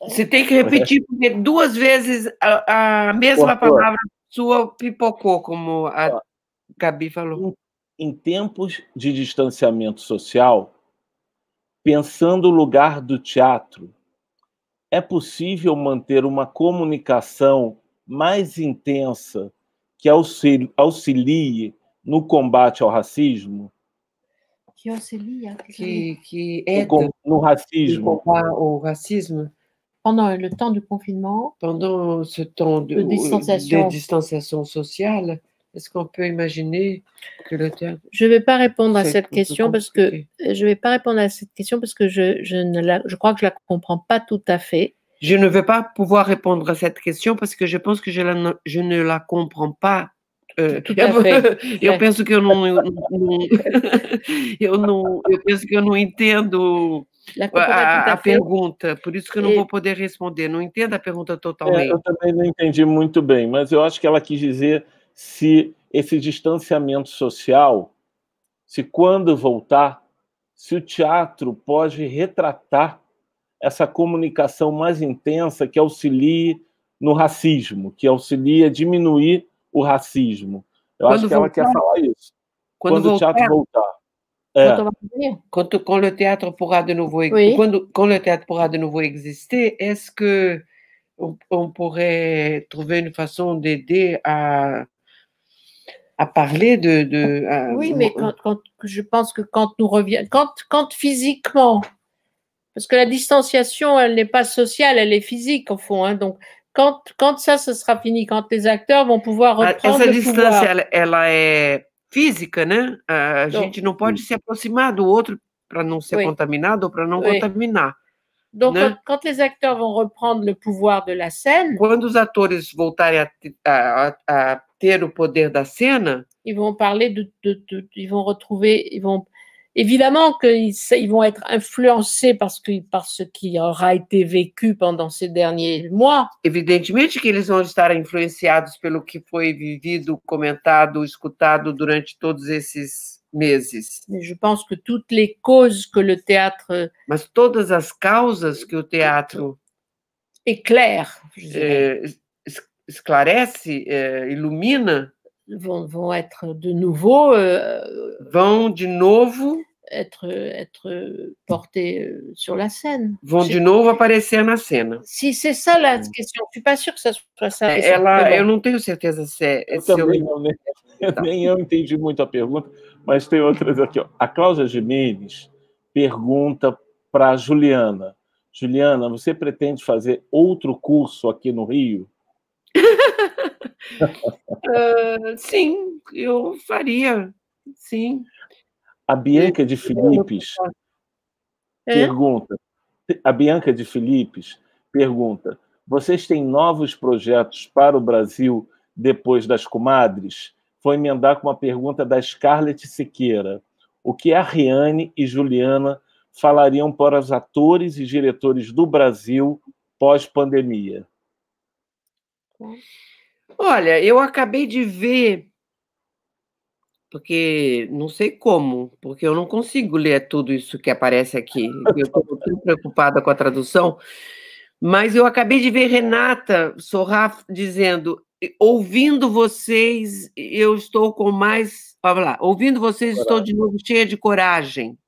D: Você tem que repetir, porque duas vezes a, a mesma palavra sua pipocou, como a Gabi falou.
A: Em, em tempos de distanciamento social, pensando o lugar do teatro, é possível manter uma comunicação mais intensa que auxilie, no combate ao racismo?
B: Que auxilia?
D: Que, que é
A: no, no racismo.
D: O racismo?
B: pendant le temps du confinement,
D: pendant ce temps de, de, distanciation. de distanciation, sociale, est-ce qu'on peut imaginer que le théâtre
B: Je ne vais pas répondre à cette question parce que je vais pas répondre à cette question parce que je, je ne la, je crois que je la comprends pas tout à fait.
D: Je ne vais pas pouvoir répondre à cette question parce que je pense que je, la, je ne la comprends pas
B: Uh, eu,
D: eu penso que eu não, não, eu não, eu penso que eu não entendo a, a pergunta, por isso que eu não vou poder responder. Não entendo a pergunta totalmente.
A: É, eu também não entendi muito bem, mas eu acho que ela quis dizer se esse distanciamento social, se quando voltar, se o teatro pode retratar essa comunicação mais intensa que auxilie no racismo, que auxilie a diminuir o racismo. Eu quando acho que voltar, ela quer falar isso. Quando, quando o teatro voltar.
D: Quand, quand, le théâtre pourra de nouveau, oui. quand, quand, le théâtre pourra de nouveau exister, est-ce que on, on, pourrait trouver une façon d'aider à, à parler de, de à,
B: oui, mais quand, quand, je pense que quand nous reviennent, quand, quand physiquement, parce que la distanciation, elle n'est pas sociale, elle est physique au fond, hein, donc quand, quand ça, ce sera fini, quand les acteurs vont pouvoir
D: ah,
B: reprendre
D: Essa distância. Ela, ela é física, né? A
B: Donc,
D: gente não pode se aproximar do outro para não ser
B: Oui.
D: contaminado ou para não
B: Oui.
D: contaminar.
B: Donc,
D: né?
B: quand, quand les acteurs vont reprendre le pouvoir de la scène,
D: Quando os atores voltarem a, a- a- ter o poder da cena,
B: ils vont parler de, de- de- ils vont retrouver, ils vont évidemment qu'ils ils vont être influencés par ce, qui, par ce qui aura été vécu pendant ces derniers mois.
D: evidentemente que eles vão estar influenciados pelo que foi vivido, comentado, escutado durante todos esses meses.
B: Mais je pense que toutes les causes que le théâtre
D: Mas todas as causas que o teatro
B: éclaire, dirais,
D: eh, es- esclarece, eh, ilumina,
B: vont, vont être de nouveau euh,
D: vão de novo
B: être, être portés euh, sur la scène.
D: vão de novo aparecer na cena.
B: Si c'est ça la question, je suis pas sûre que ça soit ça.
D: É, Ela, eu não tenho certeza se é,
A: Eu
D: se eu-
A: também não, né? nem eu entendi muito a pergunta, mas tem outras aqui. Ó. A Cláudia Jimenez pergunta para a Juliana. Juliana, você pretende fazer outro curso aqui no Rio?
D: Ah, sim, eu faria, sim.
A: A Bianca de Filipes
B: É?
A: pergunta. A Bianca de Filipes pergunta: vocês têm novos projetos para o Brasil depois das comadres? Vou emendar com uma pergunta da Scarlett Siqueira. O que a Riane e Juliana falariam para os atores e diretores do Brasil pós-pandemia?
D: Olha, eu acabei de ver porque não sei como, porque eu não consigo ler tudo isso que aparece aqui. Eu estou muito preocupada com a tradução, mas eu acabei de ver Renata Sorraf dizendo: ouvindo vocês, eu estou com mais. Vamos lá, ouvindo vocês, coragem. estou de novo cheia de coragem.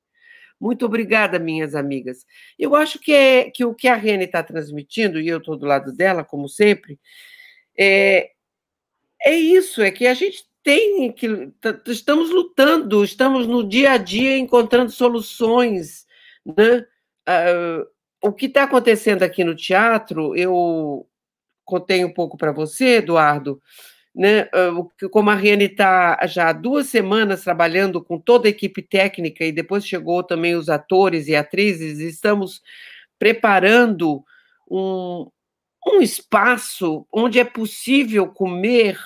D: Muito obrigada, minhas amigas. Eu acho que, é, que o que a Rene está transmitindo, e eu estou do lado dela, como sempre, é, é isso, é que a gente tem que. Estamos lutando, estamos no dia a dia encontrando soluções. Né? Uh, o que está acontecendo aqui no teatro, eu contei um pouco para você, Eduardo, né? Uh, como a Riane está já há duas semanas trabalhando com toda a equipe técnica e depois chegou também os atores e atrizes, estamos preparando um, um espaço onde é possível comer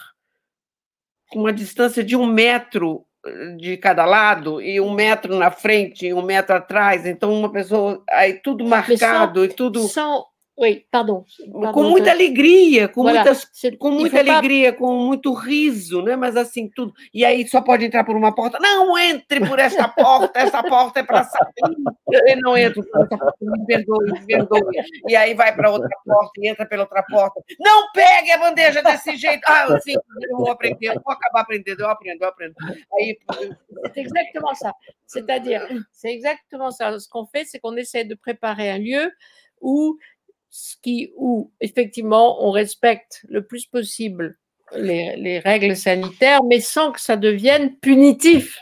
D: com uma distância de um metro eh, de cada lado e um metro na frente e um metro atrás. Então, uma pessoa. Aí tudo marcado e tudo.
B: Só Oi, pardon.
D: pardon com muita alegria, com, voilà. muitas, com muita alegria, pas... com muito riso, né? Mas assim, tudo. E aí só pode entrar por uma porta. Não entre por esta porta, essa porta é para sair. Eu não entro por essa porta, me perdoe, me perdoe. E aí vai para outra porta e entra pela outra porta. Não pegue a bandeja desse jeito. Ah, sim, eu vou aprender, eu vou acabar aprendendo, eu aprendo, eu aprendo. Aí...
B: C'est exactement ça. C'est-à-dire, c'est exactement ça. Ce qu'on fait, c'est qu'on essaie de préparer un lieu où qui, où effectivement on respecte le plus possible les, les règles sanitaires, mais sans que ça devienne punitif.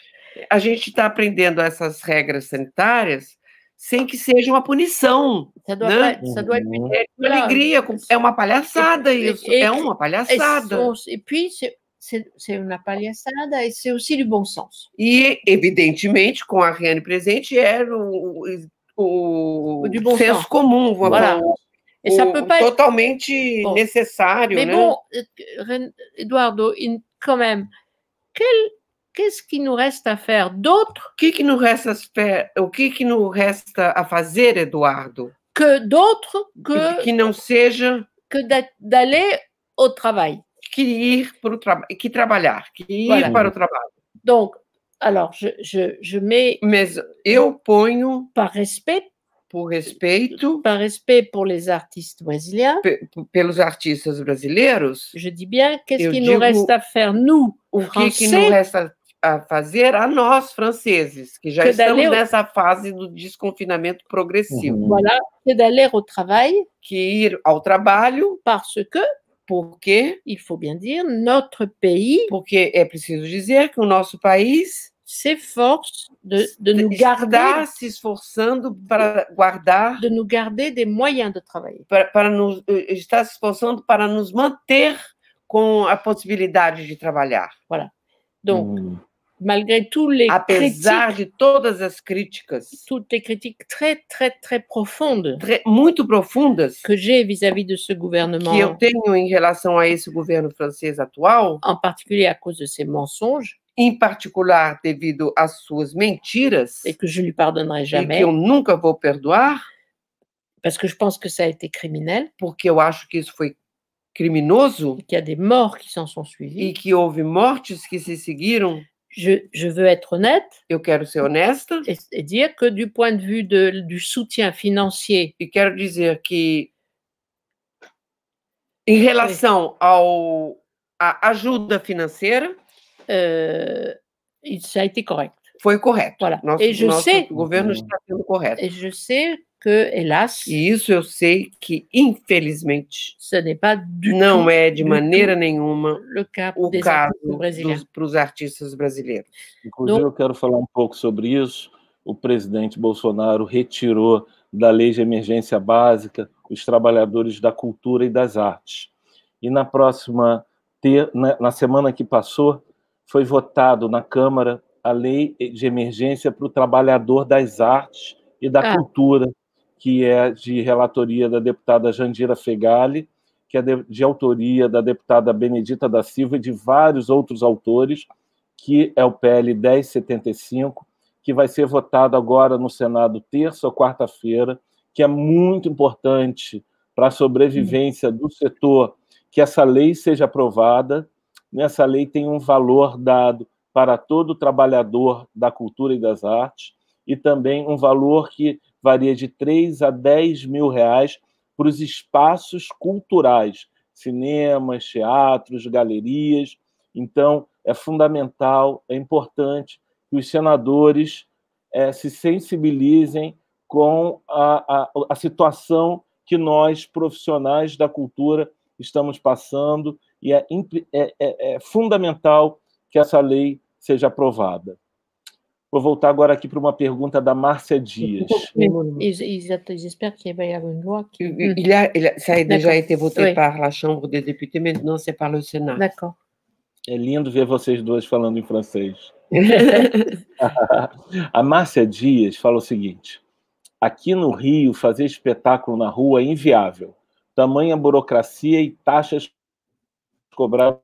D: A gente está aprendendo essas regras sanitárias sem que seja uma punição. Ça doit né? pas, ça doit être une... é uma alegria, é uma palhaçada isso, et, é uma palhaçada.
B: E puis, c'est uma palhaçada e c'est aussi du bon sens.
D: E, evidentemente, com a Riane presente, era o, o, o, o senso sens. comum. Voilà. Pas totalement être... nécessaire.
B: Mais bon, euh, Eduardo, quand même, qu'est-ce qui nous reste à faire d'autre?
D: que, que nous reste à faire, o que, que nous reste à fazer, Eduardo?
B: Que d'autre que
D: que não seja
B: que d'aller au travail.
D: Que ir para o trabalho, que trabalhar, que ir voilà. para o trabalho.
B: Donc, alors je, je, je mets.
D: Mas eu ponho
B: par respect
D: por respeito.
B: Par respect pour les artistes brésiliens.
D: pelos artistas brasileiros.
B: Je dis bien, qu'est-ce qui nous reste à faire, nous,
D: o que, que nos resta a fazer a nós, franceses, que já que estamos nessa fase do desconfinamento progressivo.
B: Uhum. Voilà, c'est d'aller au travail.
D: Que ir ao trabalho.
B: Parce que
D: porque,
B: il faut bien dire, notre pays.
D: Porque é preciso dizer que o nosso país
B: s'efforce de, de nous garder,
D: se esforçando para guardar,
B: de nous garder des moyens de travailler.
D: Para, para nos, eh, está se esforçando para nos manter com a possibilidade de trabalhar.
B: Voilà. Donc, hum. malgré tous les
D: apesar de todas as críticas,
B: toutes les critiques très très très profondes,
D: très, muito profundas
B: que j'ai vis-à-vis de ce gouvernement,
D: que eu tenho em relação a esse governo francês atual,
B: en particulier à cause de ses mensonges,
D: em particular devido às suas mentiras,
B: et que je lui pardonnerai jamais,
D: e que eu nunca vou perdoar,
B: parce que je pense que ça a été criminel,
D: porque eu acho que isso foi criminoso,
B: qu'il y a des morts qui s'en sont suivis,
D: e que houve mortes que se seguiram.
B: Je, je, veux être honnête.
D: Eu quero ser honesta.
B: Et, et dire que du point de vue de, du soutien financier.
D: E quero dizer que em relação ao à ajuda financeira,
B: euh, ça a été correct.
D: Foi correto.
B: Voilà.
D: Nosso,
B: et je
D: nosso
B: sais,
D: governo está sendo correto.
B: Et je sais que, hélas,
D: e isso eu sei que, infelizmente,
B: ce n'est pas du
D: não
B: tout,
D: é de maneira nenhuma
B: le cas
D: o caso para os
B: artistas
D: brasileiros.
A: Inclusive, Donc, eu quero falar um pouco sobre isso. O presidente Bolsonaro retirou da lei de emergência básica os trabalhadores da cultura e das artes. E na próxima, na semana que passou, foi votado na Câmara a lei de emergência para o trabalhador das artes e da ah. cultura, que é de relatoria da deputada Jandira Fegali, que é de, de, autoria da deputada Benedita da Silva e de vários outros autores, que é o PL 1075, que vai ser votado agora no Senado terça ou quarta-feira, que é muito importante para a sobrevivência do setor, que essa lei seja aprovada nessa lei tem um valor dado para todo trabalhador da cultura e das artes, e também um valor que varia de 3 a 10 mil reais para os espaços culturais, cinemas, teatros, galerias. Então, é fundamental, é importante que os senadores é, se sensibilizem com a, a, a situação que nós, profissionais da cultura, estamos passando, e é, é, é, é fundamental que essa lei seja aprovada. Vou voltar agora aqui para uma pergunta da Márcia Dias.
D: Il a, il a, ça a déjà été voté oui. par la Chambre des députés, maintenant c'est par le Sénat.
B: D'accord.
A: É lindo ver vocês dois falando em francês. a Márcia Dias fala o seguinte: aqui no Rio, fazer espetáculo na rua é inviável. Tamanha burocracia e taxas cobradas.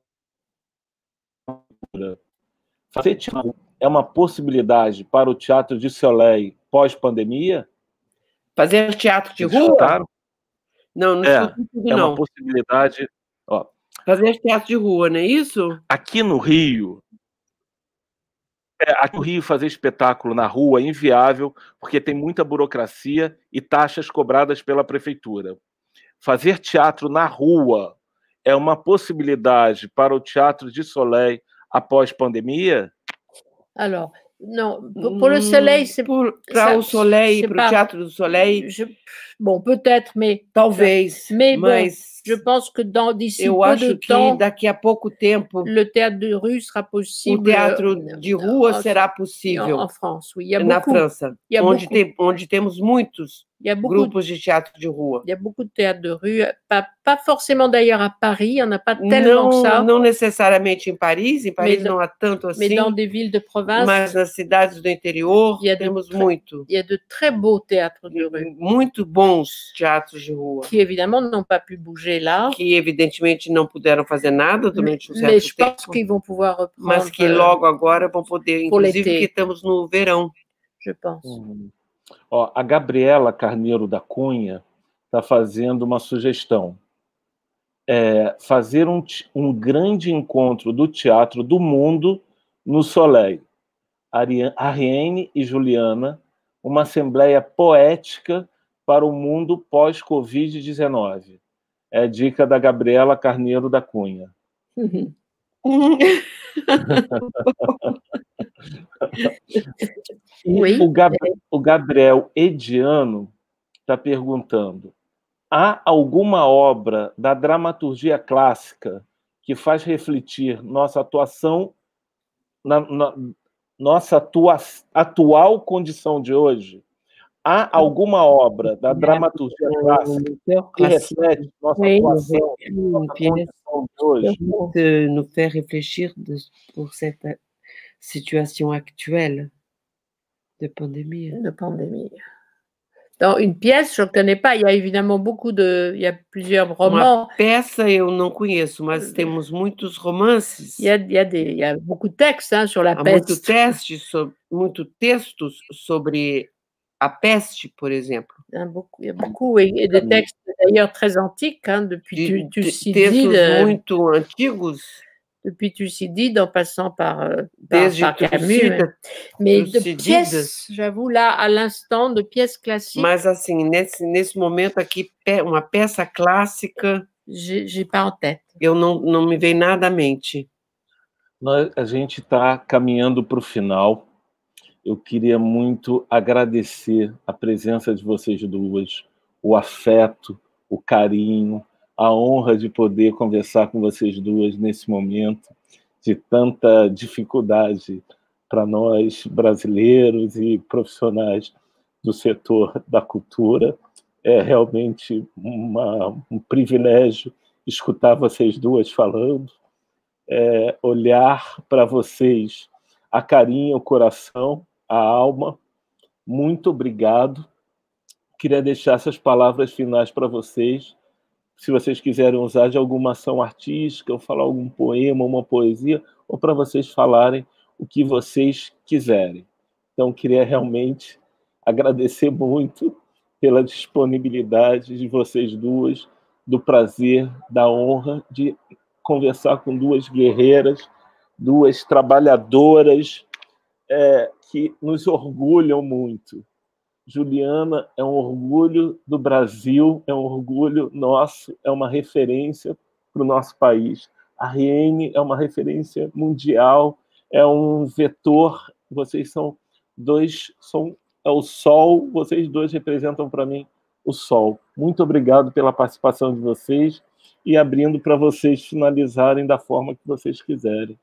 A: Fazer teatro é uma possibilidade para o Teatro de Soleil pós-pandemia?
D: Fazer teatro de rua? Não, não
A: é, tudo, é não. uma possibilidade. Ó,
D: Fazer teatro de rua, não é isso?
A: Aqui no Rio, é, aqui no Rio fazer espetáculo na rua é inviável porque tem muita burocracia e taxas cobradas pela prefeitura. Fazer teatro na rua é uma possibilidade para o Teatro de Soleil após pandemia?
B: Alors, non, pour, le soleil, c'est
D: pour ça, au soleil, pour le théâtre du soleil.
B: Je, bon, peut-être, mais
D: talvez.
B: Mais, mas bon, je pense que dans d'ici
D: eu
B: peu
D: acho
B: de
D: que
B: temps,
D: daqui a pouco tempo,
B: le théâtre de rue sera possible.
D: o teatro de rua será possível
B: en, en France, oui. Il y a
D: na
B: beaucoup,
D: França,
B: il y a
D: onde,
B: beaucoup.
D: tem, onde temos muitos
B: Il y a beaucoup,
D: grupos de teatro de rua.
B: il y a beaucoup de théâtres de rue, pas, pas forcément d'ailleurs à Paris, il n'y en a pas tellement que
D: Não,
B: ça,
D: não necessariamente em Paris, em Paris
B: Mais
D: não há tanto
B: mais
D: assim,
B: dans des villes de province,
D: mas nas cidades do interior
B: il y a de
D: temos
B: très-
D: muito,
B: il y a de très beaux théâtres de rue
D: muito bons teatros de rua,
B: qui évidemment n'ont pas pu bouger là,
D: que evidentemente não puderam fazer nada durante um certo
B: mais je pense
D: tempo,
B: qu'ils vont pouvoir reprendre,
D: mas que logo agora vão poder, inclusive que estamos no verão.
B: je pense.
A: Hum. Ó, a Gabriela Carneiro da Cunha está fazendo uma sugestão. É, fazer um, te- um grande encontro do teatro do mundo no Soleil. Ari- Ariane e Juliana, uma assembleia poética para o mundo pós-Covid-19. É a dica da Gabriela Carneiro da Cunha.
B: Oui.
A: O, Gab- o Gabriel Ediano está perguntando: há alguma obra da dramaturgia clássica que faz refletir nossa atuação, na, na- nossa atua, atual condição de hoje? Há alguma obra da dramaturgia clássica que reflete nossa atuação, nossa condição de hoje?
D: nous faire réfléchir de- pour cette situation actuelle de pandémie.
B: de pandémie. Dans une pièce, je ne connais pas. Il y a évidemment beaucoup de. Il y a plusieurs romans.
D: Uma peça eu não conheço, mas temos muitos romances.
B: Il y a, il y a des, il y a beaucoup de textes hein, sur la
D: Há
B: peste.
D: muito teste, so, muito textos sobre a peste, por exemplo.
B: Hein, beaucoup, il y a beaucoup, et, et des textes d'ailleurs très antiques, hein, depuis
D: De,
B: Thucydide,
D: textos
B: euh,
D: muito antigos,
B: depuis Thucydide, en passant par, euh, par, par Camus.
D: Thucydide,
B: Mais de
D: Thucydide.
B: pièces, j'avoue, là, à l'instant, de pièces classiques,
D: mas assim, nesse, nesse momento aqui, uma peça clássica,
B: j'ai pas en tête.
D: eu não, não me vem nada à mente.
A: Nós, a gente está caminhando para o final. Eu queria muito agradecer a presença de vocês duas, o afeto, o carinho, a honra de poder conversar com vocês duas nesse momento de tanta dificuldade para nós brasileiros e profissionais do setor da cultura. É realmente uma, um privilégio escutar vocês duas falando é, olhar para vocês a carinho, o coração, a alma. Muito obrigado. Queria deixar essas palavras finais para vocês. Se vocês quiserem usar de alguma ação artística, ou falar algum poema, uma poesia, ou para vocês falarem o que vocês quiserem. Então, queria realmente agradecer muito pela disponibilidade de vocês duas, do prazer, da honra de conversar com duas guerreiras duas trabalhadoras é, que nos orgulham muito. Juliana é um orgulho do Brasil, é um orgulho nosso, é uma referência para o nosso país. A Riene é uma referência mundial, é um vetor. Vocês são dois, são é o sol. Vocês dois representam para mim o sol. Muito obrigado pela participação de vocês e abrindo para vocês finalizarem da forma que vocês quiserem.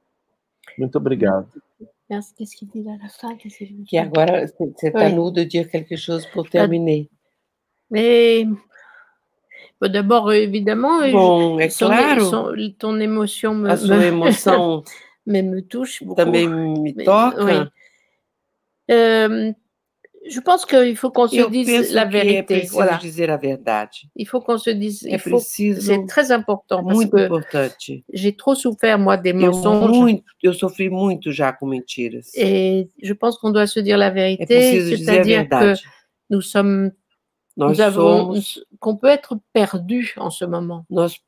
A: Muito obrigado.
D: Merci. Qu'est-ce qu'il dit à la fin Pierre, voilà, c'est oui. à nous de dire quelque chose pour terminer.
B: Mais bon, d'abord, évidemment,
D: euh, bon, je,
B: son,
D: claro.
B: son, ton émotion me,
D: ah, me émotion.
B: mais me touche beaucoup.
D: Me.
B: Oui. Euh, je pense qu'il faut qu'on se dise la vérité.
D: preciso
B: Voilà.
D: dizer a verdade.
B: Il faut qu'on se dise.
D: É
B: C'est très important parce
D: muito importante.
B: j'ai trop souffert moi des
D: Eu,
B: mensonges.
D: muito, eu sofri muito já com mentiras.
B: Et je pense qu'on doit se dire la vérité, c'est-à-dire que nous sommes,
D: Nós
B: nous avons, qu'on peut être perdu en ce moment.
D: nós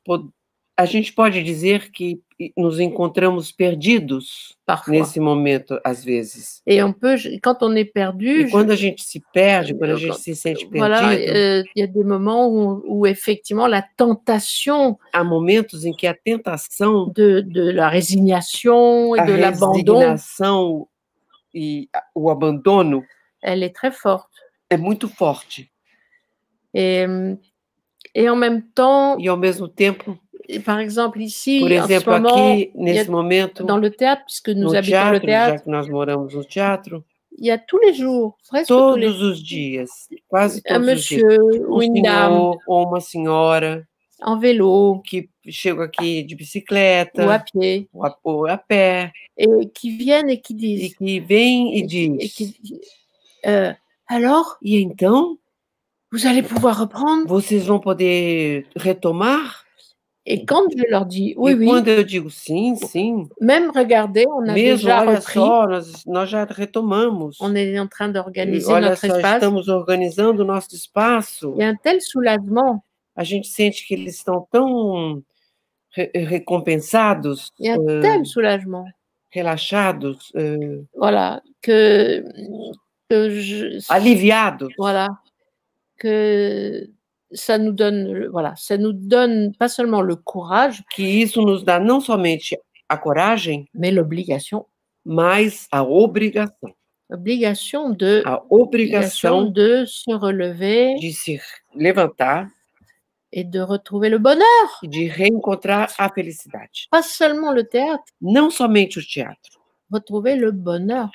D: a gente pode dizer que nos encontramos perdidos
B: Parfois.
D: nesse momento, às vezes.
B: Et on peut, quand on est perdu,
D: E quando a gente se perde, quando a gente se sente
B: voilà,
D: perdido,
B: euh, il y a des moments où, où effectivement la tentation
D: há momentos em que a tentação,
B: de, de la résignation et de l'abandon,
D: e o abandono
B: elle est très forte.
D: é muito forte.
B: Et, euh, et en même temps,
D: E ao mesmo tempo,
B: par exemple ici,
D: por
B: en ce
D: exemplo,
B: moment,
D: aqui
B: y a-
D: nesse momento,
B: dans le théâtre, puisque nous
D: no
B: habitons le
D: teatro, já
B: théâtre,
D: que nós moramos no teatro,
B: il y a tous les jours, presque tous les
D: todos os dias, quase
B: un
D: todos os dias,
B: monsieur
D: um
B: une dame
D: senhor ou uma senhora
B: en vélo
D: que chega aqui de bicicleta
B: ou à pied
D: ou a, ou a pé
B: et qui viennent et qui
D: e que vem e
B: et qui- et
D: diz:
B: qui- euh, alors,
D: e então
B: vous allez pouvoir reprendre
D: vocês vão poder retomar?
B: Et quand je leur dis oui,
D: e
B: oui,
D: quando eu digo sim, sim,
B: même regardez, on a
D: mesmo,
B: déjà
D: olha
B: repris,
D: só, nós, nós já retomamos.
B: on est en train d'organiser
D: olha
B: notre
D: só,
B: espace.
D: estamos organizando o nosso espaço.
B: Il y a un tel soulagement,
D: A gente sente que eles estão tão re- recompensados,
B: il y a un
D: eh,
B: tel soulagement,
D: relaxados, eh,
B: voilà, que, que je,
D: aliviados.
B: voilà, que ça nous donne, voilà, ça nous donne pas seulement le courage,
D: que isso nos dá não somente a coragem,
B: mais l'obligation,
D: mas a obrigação.
B: l'obligation de,
D: A obrigação
B: de se relever
D: de se levantar
B: et de retrouver le bonheur.
D: e de reencontrar a felicidade.
B: Pas seulement le théâtre,
D: Não somente o teatro,
B: retrouver le bonheur,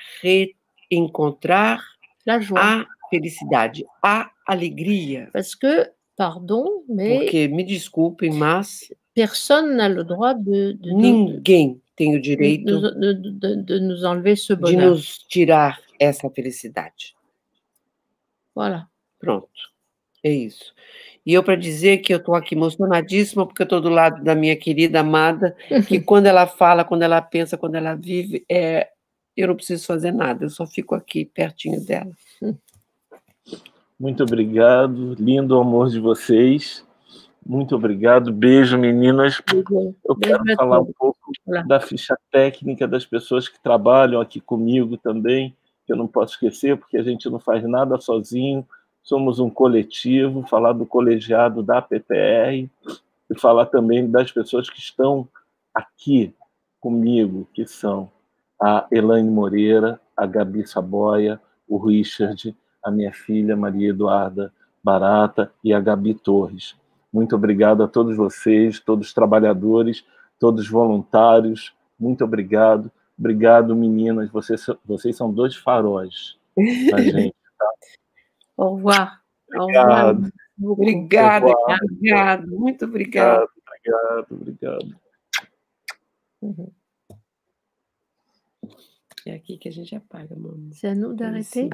D: reencontrar
B: la joie.
D: a felicidade, a alegria.
B: Parce que, pardon, mais
D: Porque, me desculpem, mas
B: personne n'a le droit de, de, de-
D: ninguém tem o
B: de-
D: direito
B: de- de- de- de nous enlever ce
D: de
B: bonheur.
D: nos tirar essa felicidade.
B: Voilà.
D: Pronto. É isso. E eu para dizer que eu estou aqui emocionadíssima, porque eu estou do lado da minha querida amada, que quando ela fala, quando ela pensa, quando ela vive, é, eu não preciso fazer nada, eu só fico aqui pertinho dela.
A: Muito obrigado, lindo amor de vocês. Muito obrigado, beijo, meninas. Eu quero falar um pouco da ficha técnica das pessoas que trabalham aqui comigo também, que eu não posso esquecer, porque a gente não faz nada sozinho, somos um coletivo, falar do colegiado da PTR e falar também das pessoas que estão aqui comigo, que são a Elaine Moreira, a Gabi Saboia, o Richard, a minha filha Maria Eduarda Barata e a Gabi Torres. Muito obrigado a todos vocês, todos os trabalhadores, todos os voluntários. Muito obrigado. Obrigado, meninas. Vocês, vocês são dois faróis da gente. Tá?
B: Au revoir.
A: Obrigado.
D: Obrigada,
A: Obrigado.
D: obrigado, muito obrigada.
A: Obrigado, obrigado.
B: Mhm.
D: É aqui que a gente apaga, mamãe.
B: C'est à nous d'arrêter